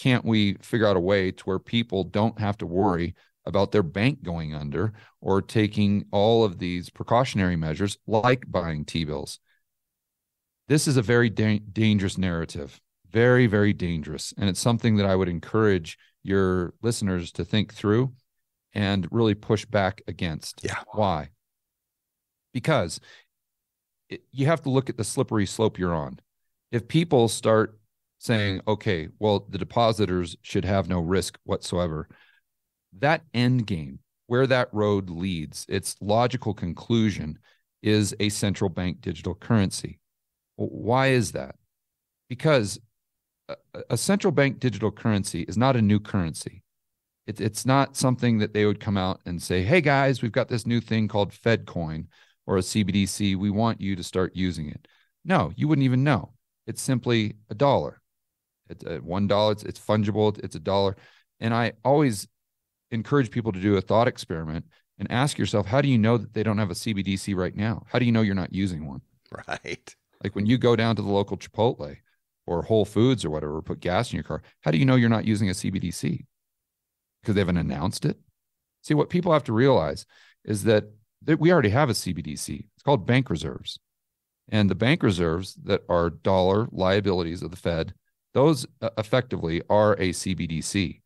can't we figure out a way to where people don't have to worry about their bank going under or taking all of these precautionary measures like buying T-bills? This is a very da- dangerous narrative, very, very dangerous. And it's something that I would encourage your listeners to think through and really push back against. Yeah. Why? Because it, you have to look at the slippery slope you're on. If people start saying, okay, well, the depositors should have no risk whatsoever. That end game, where that road leads, its logical conclusion is a central bank digital currency. Why is that? Because a, central bank digital currency is not a new currency. It, it's not something that they would come out and say, hey guys, we've got this new thing called Fed coin or a CBDC. We want you to start using it. No, you wouldn't even know. It's simply a dollar it's uh, one dollar. It's, it's fungible. It's a dollar. And I always encourage people to do a thought experiment and ask yourself, how do you know that they don't have a CBDC right now? How do you know you're not using one? Right. Like when you go down to the local Chipotle or Whole Foods or whatever, put gas in your car, how do you know you're not using a CBDC? Because they haven't announced it. See, what people have to realize is that, that we already have a CBDC. It's called bank reserves. And the bank reserves that are dollar liabilities of the Fed, those uh, effectively are a CBDC.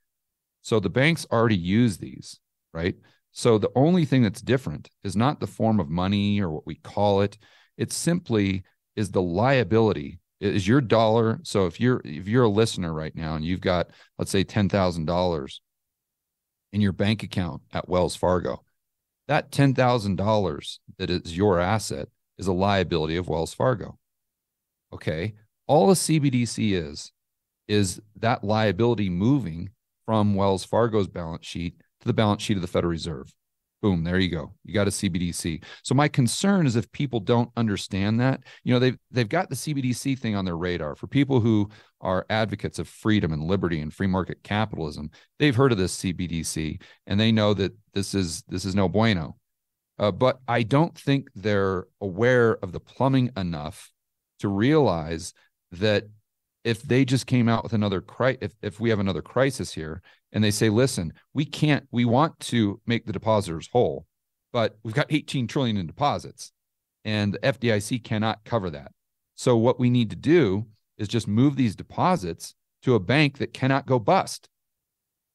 So the banks already use these, right? So the only thing that's different is not the form of money or what we call it. It simply is the liability is your dollar. So if you're if you're a listener right now and you've got let's say ten thousand dollars in your bank account at Wells Fargo, that ten thousand dollars that is your asset is a liability of Wells Fargo. Okay, all a CBDC is is that liability moving from Wells Fargo's balance sheet to the balance sheet of the Federal Reserve. Boom, there you go. You got a CBDC. So my concern is if people don't understand that, you know, they've they've got the CBDC thing on their radar. For people who are advocates of freedom and liberty and free market capitalism, they've heard of this CBDC and they know that this is this is no bueno. Uh, but I don't think they're aware of the plumbing enough to realize that if they just came out with another cri- if if we have another crisis here and they say listen we can't we want to make the depositors whole but we've got 18 trillion in deposits and the FDIC cannot cover that. So what we need to do is just move these deposits to a bank that cannot go bust.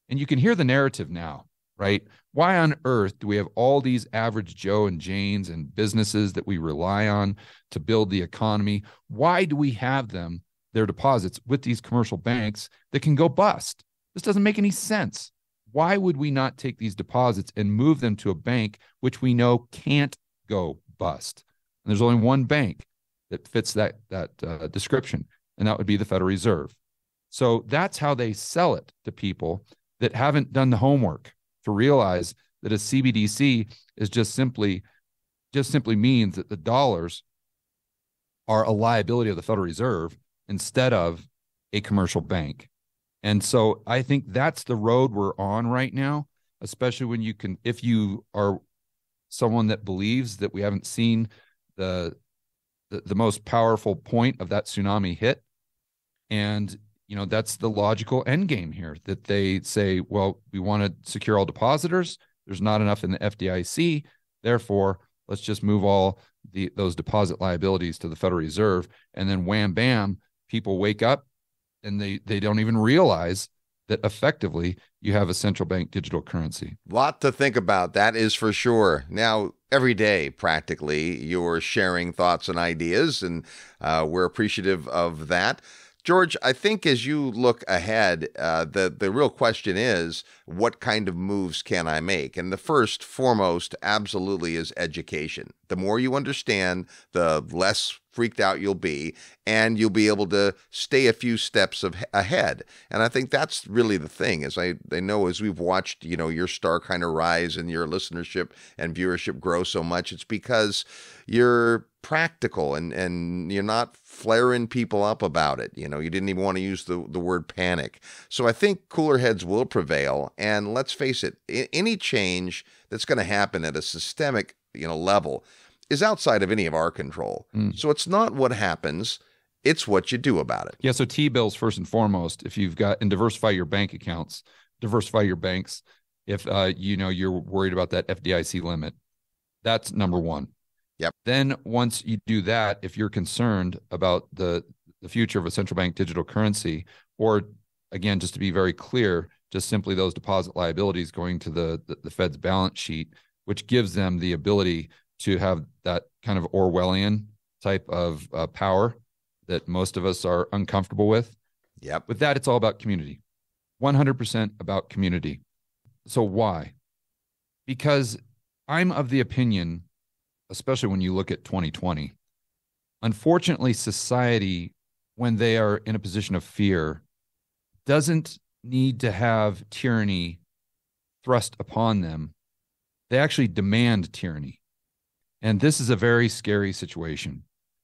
And you can hear the narrative now right? Why on earth do we have all these average joe and janes and businesses that we rely on to build the economy? Why do we have them their deposits with these commercial banks that can go bust. This doesn't make any sense. Why would we not take these deposits and move them to a bank which we know can't go bust? And there's only one bank that fits that that uh, description, and that would be the Federal Reserve. So that's how they sell it to people that haven't done the homework to realize that a CBDC is just simply just simply means that the dollars are a liability of the Federal Reserve instead of a commercial bank. And so I think that's the road we're on right now, especially when you can, if you are someone that believes that we haven't seen the, the, the most powerful point of that tsunami hit. And, you know, that's the logical end game here that they say, well, we want to secure all depositors. There's not enough in the FDIC. Therefore, let's just move all the those deposit liabilities to the Federal Reserve. And then wham bam, people wake up and they they don't even realize that effectively you have a central bank digital currency. Lot to think about, that is for sure. Now, every day, practically, you're sharing thoughts and ideas, and uh, we're appreciative of that. George, I think as you look ahead, uh, the the real question is, what kind of moves can I make? And the first, foremost, absolutely is education. The more you understand, the less freaked out you'll be, and you'll be able to stay a few steps of, ahead. And I think that's really the thing. As I, I know, as we've watched, you know, your star kind of rise and your listenership and viewership grow so much, it's because you're practical and and you're not flaring people up about it. You know, you didn't even want to use the the word panic. So I think cooler heads will prevail. And let's face it, any change that's going to happen at a systemic you know level is outside of any of our control. Mm. So it's not what happens, it's what you do about it. Yeah. So T bills, first and foremost, if you've got and diversify your bank accounts, diversify your banks. If uh, you know you're worried about that FDIC limit, that's number one. Yep. Then once you do that, if you're concerned about the the future of a central bank digital currency, or again, just to be very clear, just simply those deposit liabilities going to the, the, the Fed's balance sheet, which gives them the ability to have that kind of Orwellian type of uh, power that most of us are uncomfortable with. Yep. With that, it's all about community, 100% about community. So, why? Because I'm of the opinion, especially when you look at 2020, unfortunately, society, when they are in a position of fear, doesn't need to have tyranny thrust upon them. They actually demand tyranny. And this is a very scary situation.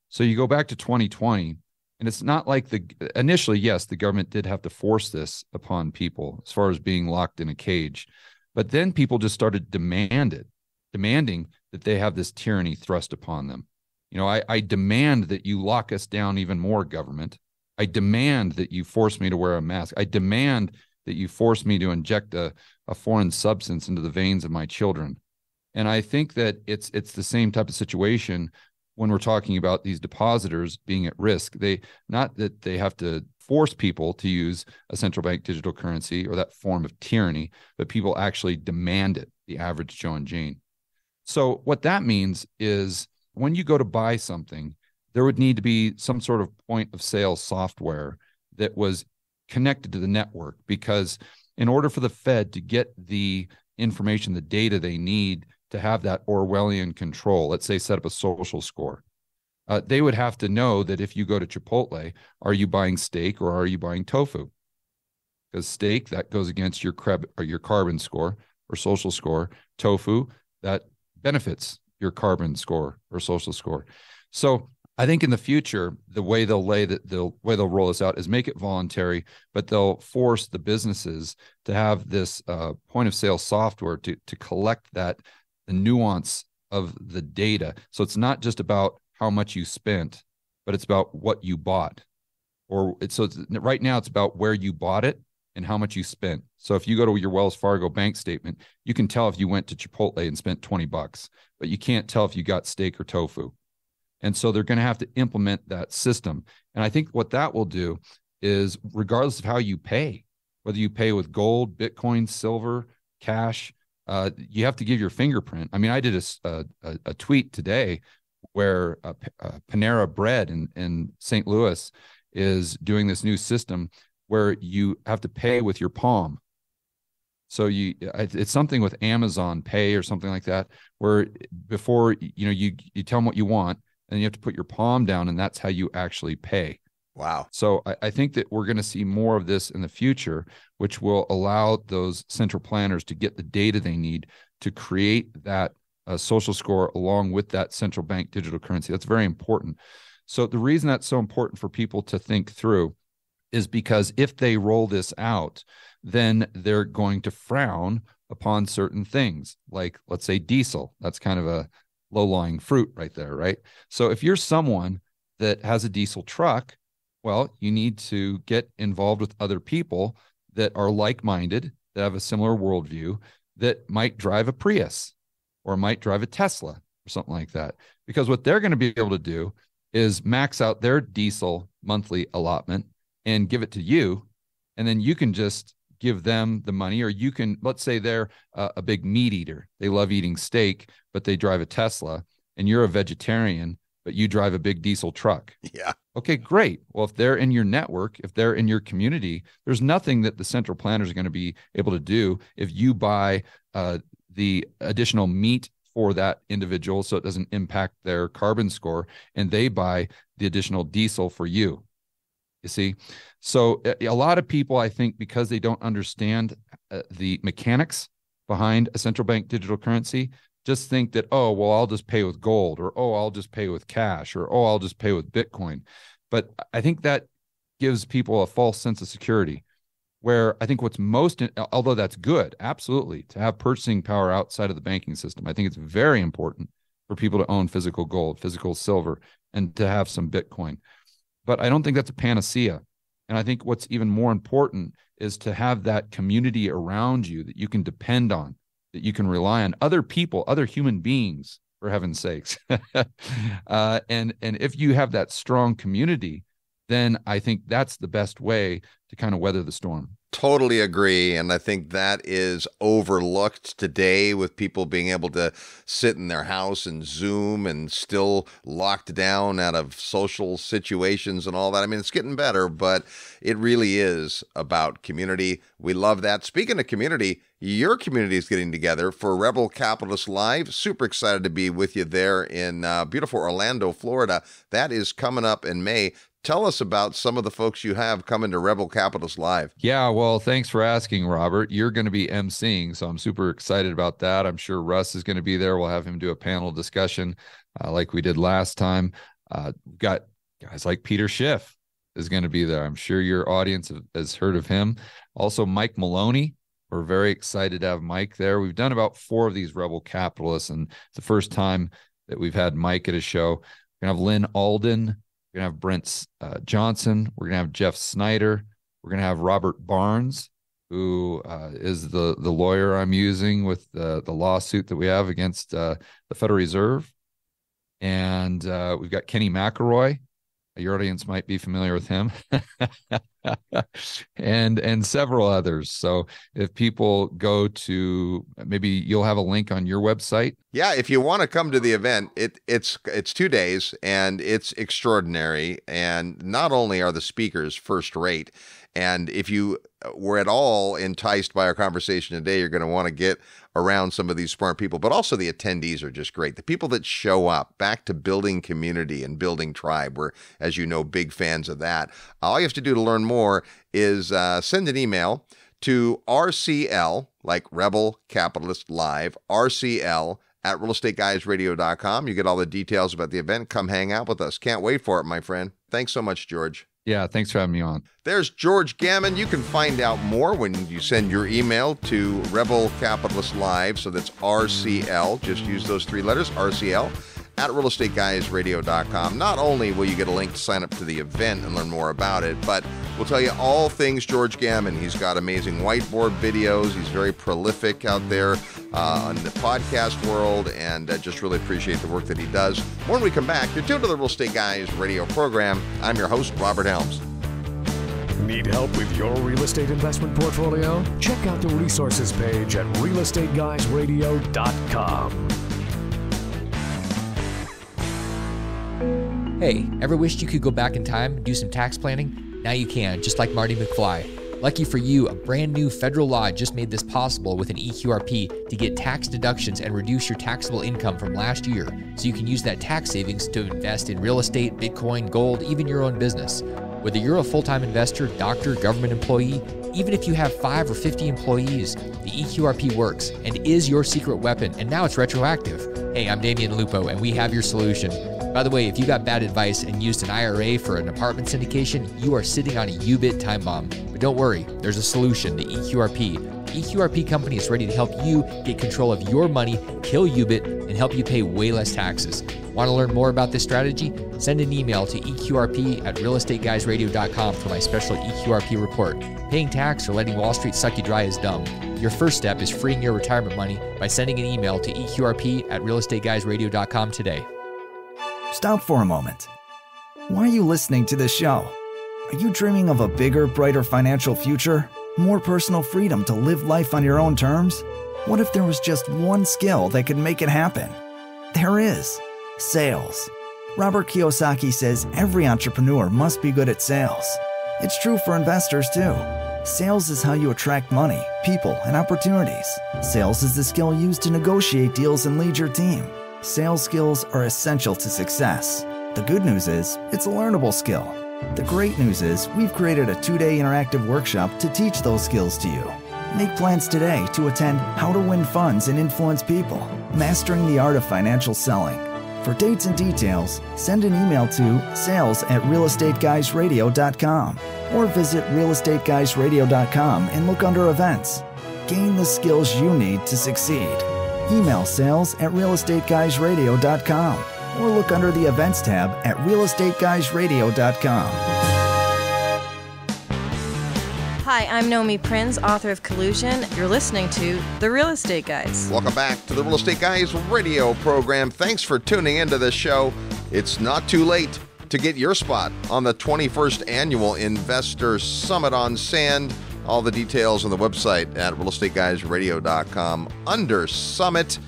So you go back to 2020, and it's not like the initially, yes, the government did have to force this upon people as far as being locked in a cage. But then people just started demand it, demanding that they have this tyranny thrust upon them. You know, I, I demand that you lock us down even more, government. I demand that you force me to wear a mask. I demand that you force me to inject a, a foreign substance into the veins of my children. And I think that it's it's the same type of situation when we're talking about these depositors being at risk. They not that they have to force people to use a central bank digital currency or that form of tyranny, but people actually demand it, the average Joe and Jane. So what that means is when you go to buy something, there would need to be some sort of point of sale software that was connected to the network because in order for the Fed to get the information, the data they need to have that Orwellian control, let's say set up a social score, uh, they would have to know that if you go to Chipotle, are you buying steak or are you buying tofu? Because steak that goes against your creb or your carbon score or social score. Tofu that benefits your carbon score or social score. So I think in the future, the way they'll lay that the way they'll roll this out is make it voluntary, but they'll force the businesses to have this uh, point of sale software to to collect that the nuance of the data. So it's not just about how much you spent, but it's about what you bought, or it's, so it's, right now it's about where you bought it and how much you spent. So if you go to your Wells Fargo bank statement, you can tell if you went to Chipotle and spent twenty bucks, but you can't tell if you got steak or tofu. And so they're going to have to implement that system. And I think what that will do is, regardless of how you pay, whether you pay with gold, Bitcoin, silver, cash, uh, you have to give your fingerprint. I mean, I did a, a, a tweet today where uh, uh, Panera Bread in, in St. Louis is doing this new system where you have to pay with your palm. So you, it's something with Amazon Pay or something like that, where before you know you you tell them what you want, and you have to put your palm down, and that's how you actually pay. Wow. So I, I think that we're going to see more of this in the future, which will allow those central planners to get the data they need to create that uh, social score along with that central bank digital currency. That's very important. So the reason that's so important for people to think through is because if they roll this out, then they're going to frown upon certain things, like let's say diesel. That's kind of a low lying fruit right there, right? So if you're someone that has a diesel truck, well, you need to get involved with other people that are like minded, that have a similar worldview, that might drive a Prius or might drive a Tesla or something like that. Because what they're going to be able to do is max out their diesel monthly allotment and give it to you. And then you can just give them the money or you can let's say they're a big meat eater they love eating steak but they drive a tesla and you're a vegetarian but you drive a big diesel truck. Yeah. Okay great. Well if they're in your network if they're in your community there's nothing that the central planners are going to be able to do if you buy uh, the additional meat for that individual so it doesn't impact their carbon score and they buy the additional diesel for you. You see, so a, lot of people, I think, because they don't understand uh, the mechanics behind a central bank digital currency, just think that oh well, I'll just pay with gold, or oh I'll just pay with cash, or oh I'll just pay with Bitcoin. But I think that gives people a false sense of security. Where I think what's most, although that's good, absolutely, to have purchasing power outside of the banking system. I think it's very important for people to own physical gold, physical silver, and to have some Bitcoin but I don't think that's a panacea. And I think what's even more important is to have that community around you that you can depend on, that you can rely on, other people, other human beings, for heaven's sakes. uh, and and if you have that strong community, then I think that's the best way to kind of weather the storm. Totally agree. And I think that is overlooked today with people being able to sit in their house and Zoom and still locked down out of social situations and all that. I mean, it's getting better, but it really is about community. We love that. Speaking of community, your community is getting together for Rebel Capitalist Live. Super excited to be with you there in uh, beautiful Orlando, Florida. That is coming up in May tell us about some of the folks you have coming to Rebel Capitalist Live. Yeah, well, thanks for asking, Robert. You're going to be emceeing, so I'm super excited about that. I'm sure Russ is going to be there. We'll have him do a panel discussion uh, like we did last time. Uh, got guys like Peter Schiff is going to be there. I'm sure your audience has heard of him. Also, Mike Maloney. We're very excited to have Mike there. We've done about four of these Rebel Capitalists, and it's the first time that we've had Mike at a show. We're going to have Lyn Alden, We're going to have Brent uh, Johnson. We're going to have Jeff Snider. We're going to have Robert Barnes, who uh, is the the lawyer I'm using with the the lawsuit that we have against uh, the Federal Reserve, and uh, we've got Kenny McElroy. Your audience might be familiar with him, and and several others. So if people go to maybe you'll have a link on your website. Yeah, if you want to come to the event, it it's it's two days and it's extraordinary. And not only are the speakers first rate, and if you uh, were at all enticed by our conversation today, you're going to want to get around some of these smart people, but also the attendees are just great. The people that show up back to building community and building tribe, we're, as you know, big fans of that. All you have to do to learn more is uh, send an email to RCL, like Rebel Capitalist Live, RCL at realestateguysradio.com. You get all the details about the event. Come hang out with us. Can't wait for it, my friend. Thanks so much, George. Yeah, thanks for having me on. There's George Gammon. You can find out more when you send your email to Rebel Capitalist Live. So that's RCL. Just use those three letters, RCL, at realestateguysradio.com. Not only will you get a link to sign up to the event and learn more about it, but we'll tell you all things George Gammon. He's got amazing whiteboard videos. He's very prolific out there uh, in the podcast world, and uh, just really appreciate the work that he does. When we come back, you're tuned to the Real Estate Guys radio program. I'm your host, Robert Helms. Need help with your real estate investment portfolio? Check out the resources page at realestateguysradio.com. Hey, ever wished you could go back in time and do some tax planning? Now you can, just like Marty McFly. Lucky for you, a brand new federal law just made this possible with an EQRP to get tax deductions and reduce your taxable income from last year so you can use that tax savings to invest in real estate, Bitcoin, gold, even your own business. Whether you're a full time investor, doctor, government employee, even if you have 5 or 50 employees, the EQRP works and is your secret weapon, and now it's retroactive. Hey, I'm Damion Lupo, and we have your solution. By the way, if you got bad advice and used an IRA for an apartment syndication, you are sitting on a UBIT time bomb. But don't worry, there's a solution the EQRP. EQRP company is ready to help you get control of your money, kill UBIT, and help you pay way less taxes. Want to learn more about this strategy? Send an email to EQRP at realestateguysradio.com for my special EQRP report. Paying tax or letting Wall Street suck you dry is dumb. Your first step is freeing your retirement money by sending an email to EQRP at realestateguysradio.com today. Stop for a moment. Why are you listening to this show? Are you dreaming of a bigger, brighter financial future? More personal freedom to live life on your own terms? What if there was just one skill that could make it happen? There is sales. Robert Kiyosaki says every entrepreneur must be good at sales. It's true for investors too. Sales is how you attract money, people, and opportunities. Sales is the skill used to negotiate deals and lead your team. Sales skills are essential to success. The good news is, it's a learnable skill. The great news is, we've created a two day interactive workshop to teach those skills to you. Make plans today to attend How to Win Funds and Influence People Mastering the Art of Financial Selling. For dates and details, send an email to sales at realestateguysradio.com or visit realestateguysradio.com and look under events. Gain the skills you need to succeed. Email sales at realestateguysradio.com or look under the events tab at realestateguysradio.com. Hi, I'm Nomi Prins, author of Collusion. You're listening to The Real Estate Guys. Welcome back to the Real Estate Guys radio program. Thanks for tuning into this show. It's not too late to get your spot on the 21st Annual Investor Summit on Sand. All the details on the website at realestateguysradio.com under Summit.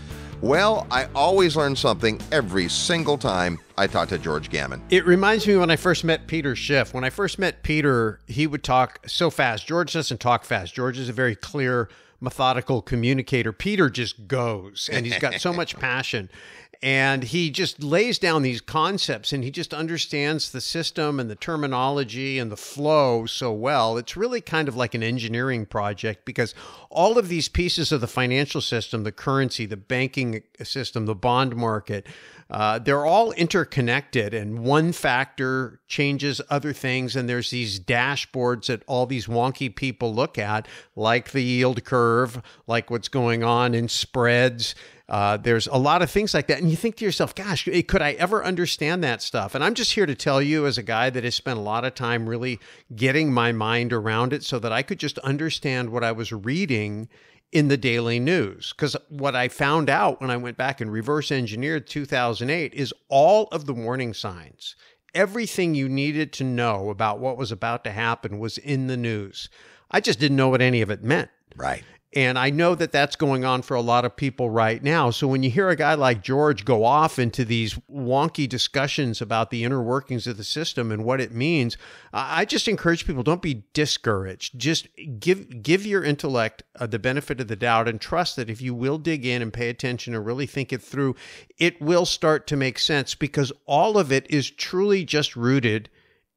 Well, I always learn something every single time I talk to George Gammon. It reminds me when I first met Peter Schiff. When I first met Peter, he would talk so fast. George doesn't talk fast. George is a very clear, methodical communicator. Peter just goes, and he's got so much passion. And he just lays down these concepts and he just understands the system and the terminology and the flow so well. It's really kind of like an engineering project because all of these pieces of the financial system, the currency, the banking system, the bond market, uh, they're all interconnected, and one factor changes other things. And there's these dashboards that all these wonky people look at, like the yield curve, like what's going on in spreads. Uh, there's a lot of things like that. And you think to yourself, gosh, eh, could I ever understand that stuff? And I'm just here to tell you, as a guy that has spent a lot of time really getting my mind around it so that I could just understand what I was reading in the daily news. Because what I found out when I went back and reverse engineered 2008 is all of the warning signs. Everything you needed to know about what was about to happen was in the news. I just didn't know what any of it meant. Right. And I know that that's going on for a lot of people right now. So when you hear a guy like George go off into these wonky discussions about the inner workings of the system and what it means, I just encourage people don't be discouraged. Just give give your intellect uh, the benefit of the doubt and trust that if you will dig in and pay attention and really think it through, it will start to make sense because all of it is truly just rooted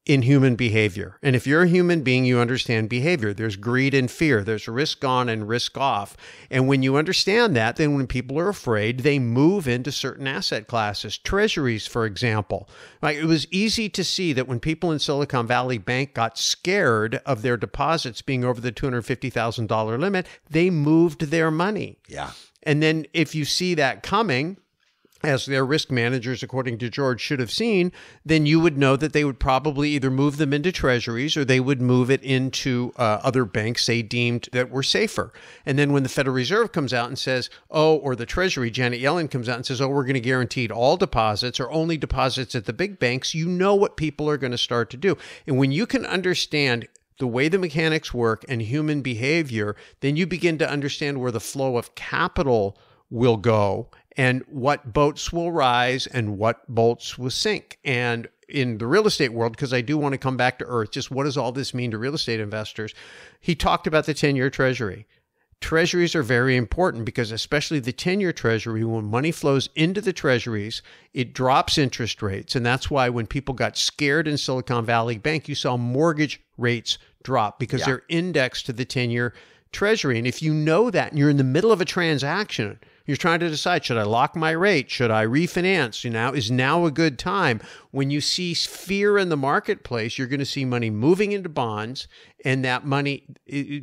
in human behavior. And if you're a human being, you understand behavior. There's greed and fear, there's risk on and risk off. And when you understand that, then when people are afraid, they move into certain asset classes. Treasuries, for example. Like it was easy to see that when people in Silicon Valley Bank got scared of their deposits being over the $250,000 limit, they moved their money. Yeah. And then if you see that coming, as their risk managers, according to George, should have seen, then you would know that they would probably either move them into treasuries or they would move it into uh, other banks they deemed that were safer. And then when the Federal Reserve comes out and says, oh, or the Treasury, Janet Yellen comes out and says, oh, we're going to guarantee all deposits or only deposits at the big banks, you know what people are going to start to do. And when you can understand the way the mechanics work and human behavior, then you begin to understand where the flow of capital will go and what boats will rise and what boats will sink. And in the real estate world, because I do want to come back to earth, just what does all this mean to real estate investors? He talked about the 10 year treasury. Treasuries are very important because, especially the 10 year treasury, when money flows into the treasuries, it drops interest rates. And that's why when people got scared in Silicon Valley Bank, you saw mortgage rates drop because yeah. they're indexed to the 10 year treasury. And if you know that and you're in the middle of a transaction, you're trying to decide should I lock my rate? Should I refinance? You know, is now a good time? When you see fear in the marketplace, you're going to see money moving into bonds and that money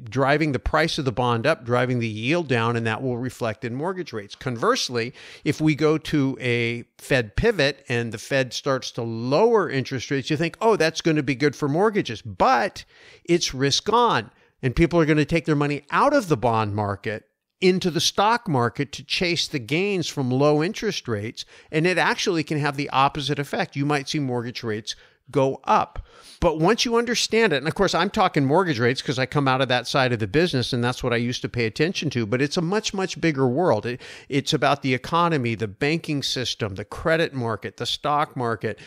driving the price of the bond up, driving the yield down, and that will reflect in mortgage rates. Conversely, if we go to a Fed pivot and the Fed starts to lower interest rates, you think, oh, that's going to be good for mortgages, but it's risk on. And people are going to take their money out of the bond market into the stock market to chase the gains from low interest rates. And it actually can have the opposite effect. You might see mortgage rates go up. But once you understand it, and of course, I'm talking mortgage rates because I come out of that side of the business and that's what I used to pay attention to, but it's a much, much bigger world. It, it's about the economy, the banking system, the credit market, the stock market,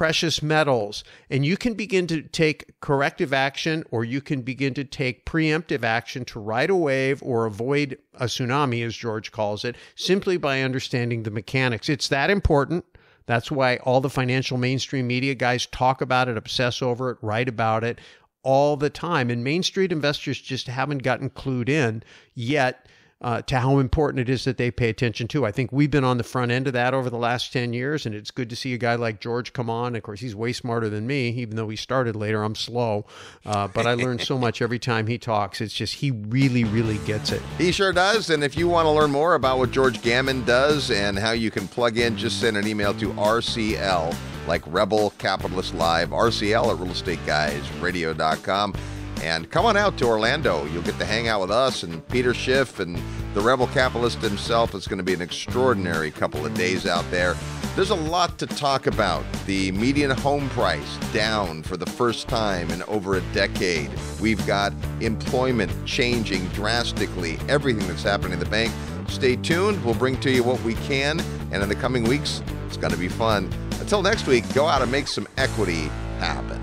precious metals, and you can begin to take corrective action or you can begin to take preemptive action to ride a wave or avoid a tsunami, as George calls it, simply by understanding the mechanics. It's that important. That's why all the financial mainstream media guys talk about it, obsess over it, write about it all the time. And Main Street investors just haven't gotten clued in yet uh, to how important it is that they pay attention to. I think we've been on the front end of that over the last 10 years, and it's good to see a guy like George come on. Of course, he's way smarter than me, even though he started later. I'm slow, uh, but I learn so much every time he talks. It's just he really, really gets it. He sure does. And if you want to learn more about what George Gammon does and how you can plug in, just send an email to RCL, like Rebel Capitalist Live, RCL at realestateguysradio.com. And come on out to Orlando. You'll get to hang out with us and Peter Schiff and the Rebel Capitalist himself. It's going to be an extraordinary couple of days out there. There's a lot to talk about. The median home price down for the first time in over a decade. We've got employment changing drastically, everything that's happening in the bank. Stay tuned. We'll bring to you what we can. And in the coming weeks, it's going to be fun. Until next week, go out and make some equity happen.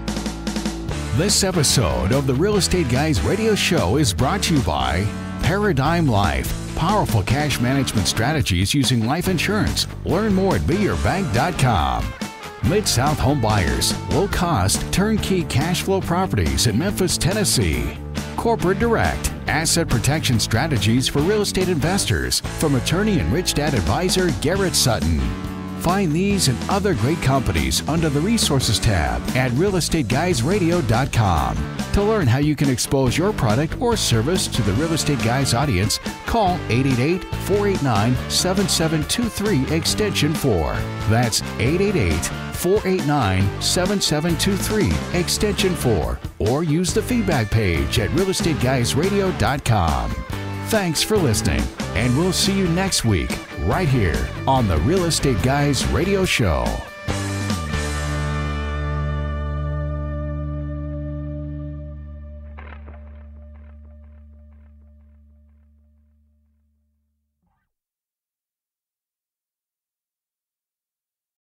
This episode of the Real Estate Guys radio show is brought to you by Paradigm Life. Powerful cash management strategies using life insurance. Learn more at beyourbank.com. Mid South Home Buyers, low cost, turnkey cash flow properties in Memphis, Tennessee. Corporate Direct, asset protection strategies for real estate investors from attorney and rich dad advisor Garrett Sutton. Find these and other great companies under the Resources tab at realestateguysradio.com. To learn how you can expose your product or service to the Real Estate Guys audience, call 888 489 7723 Extension 4. That's 888 489 7723 Extension 4. Or use the feedback page at realestateguysradio.com. Thanks for listening, and we'll see you next week right here on the Real Estate Guys Radio Show.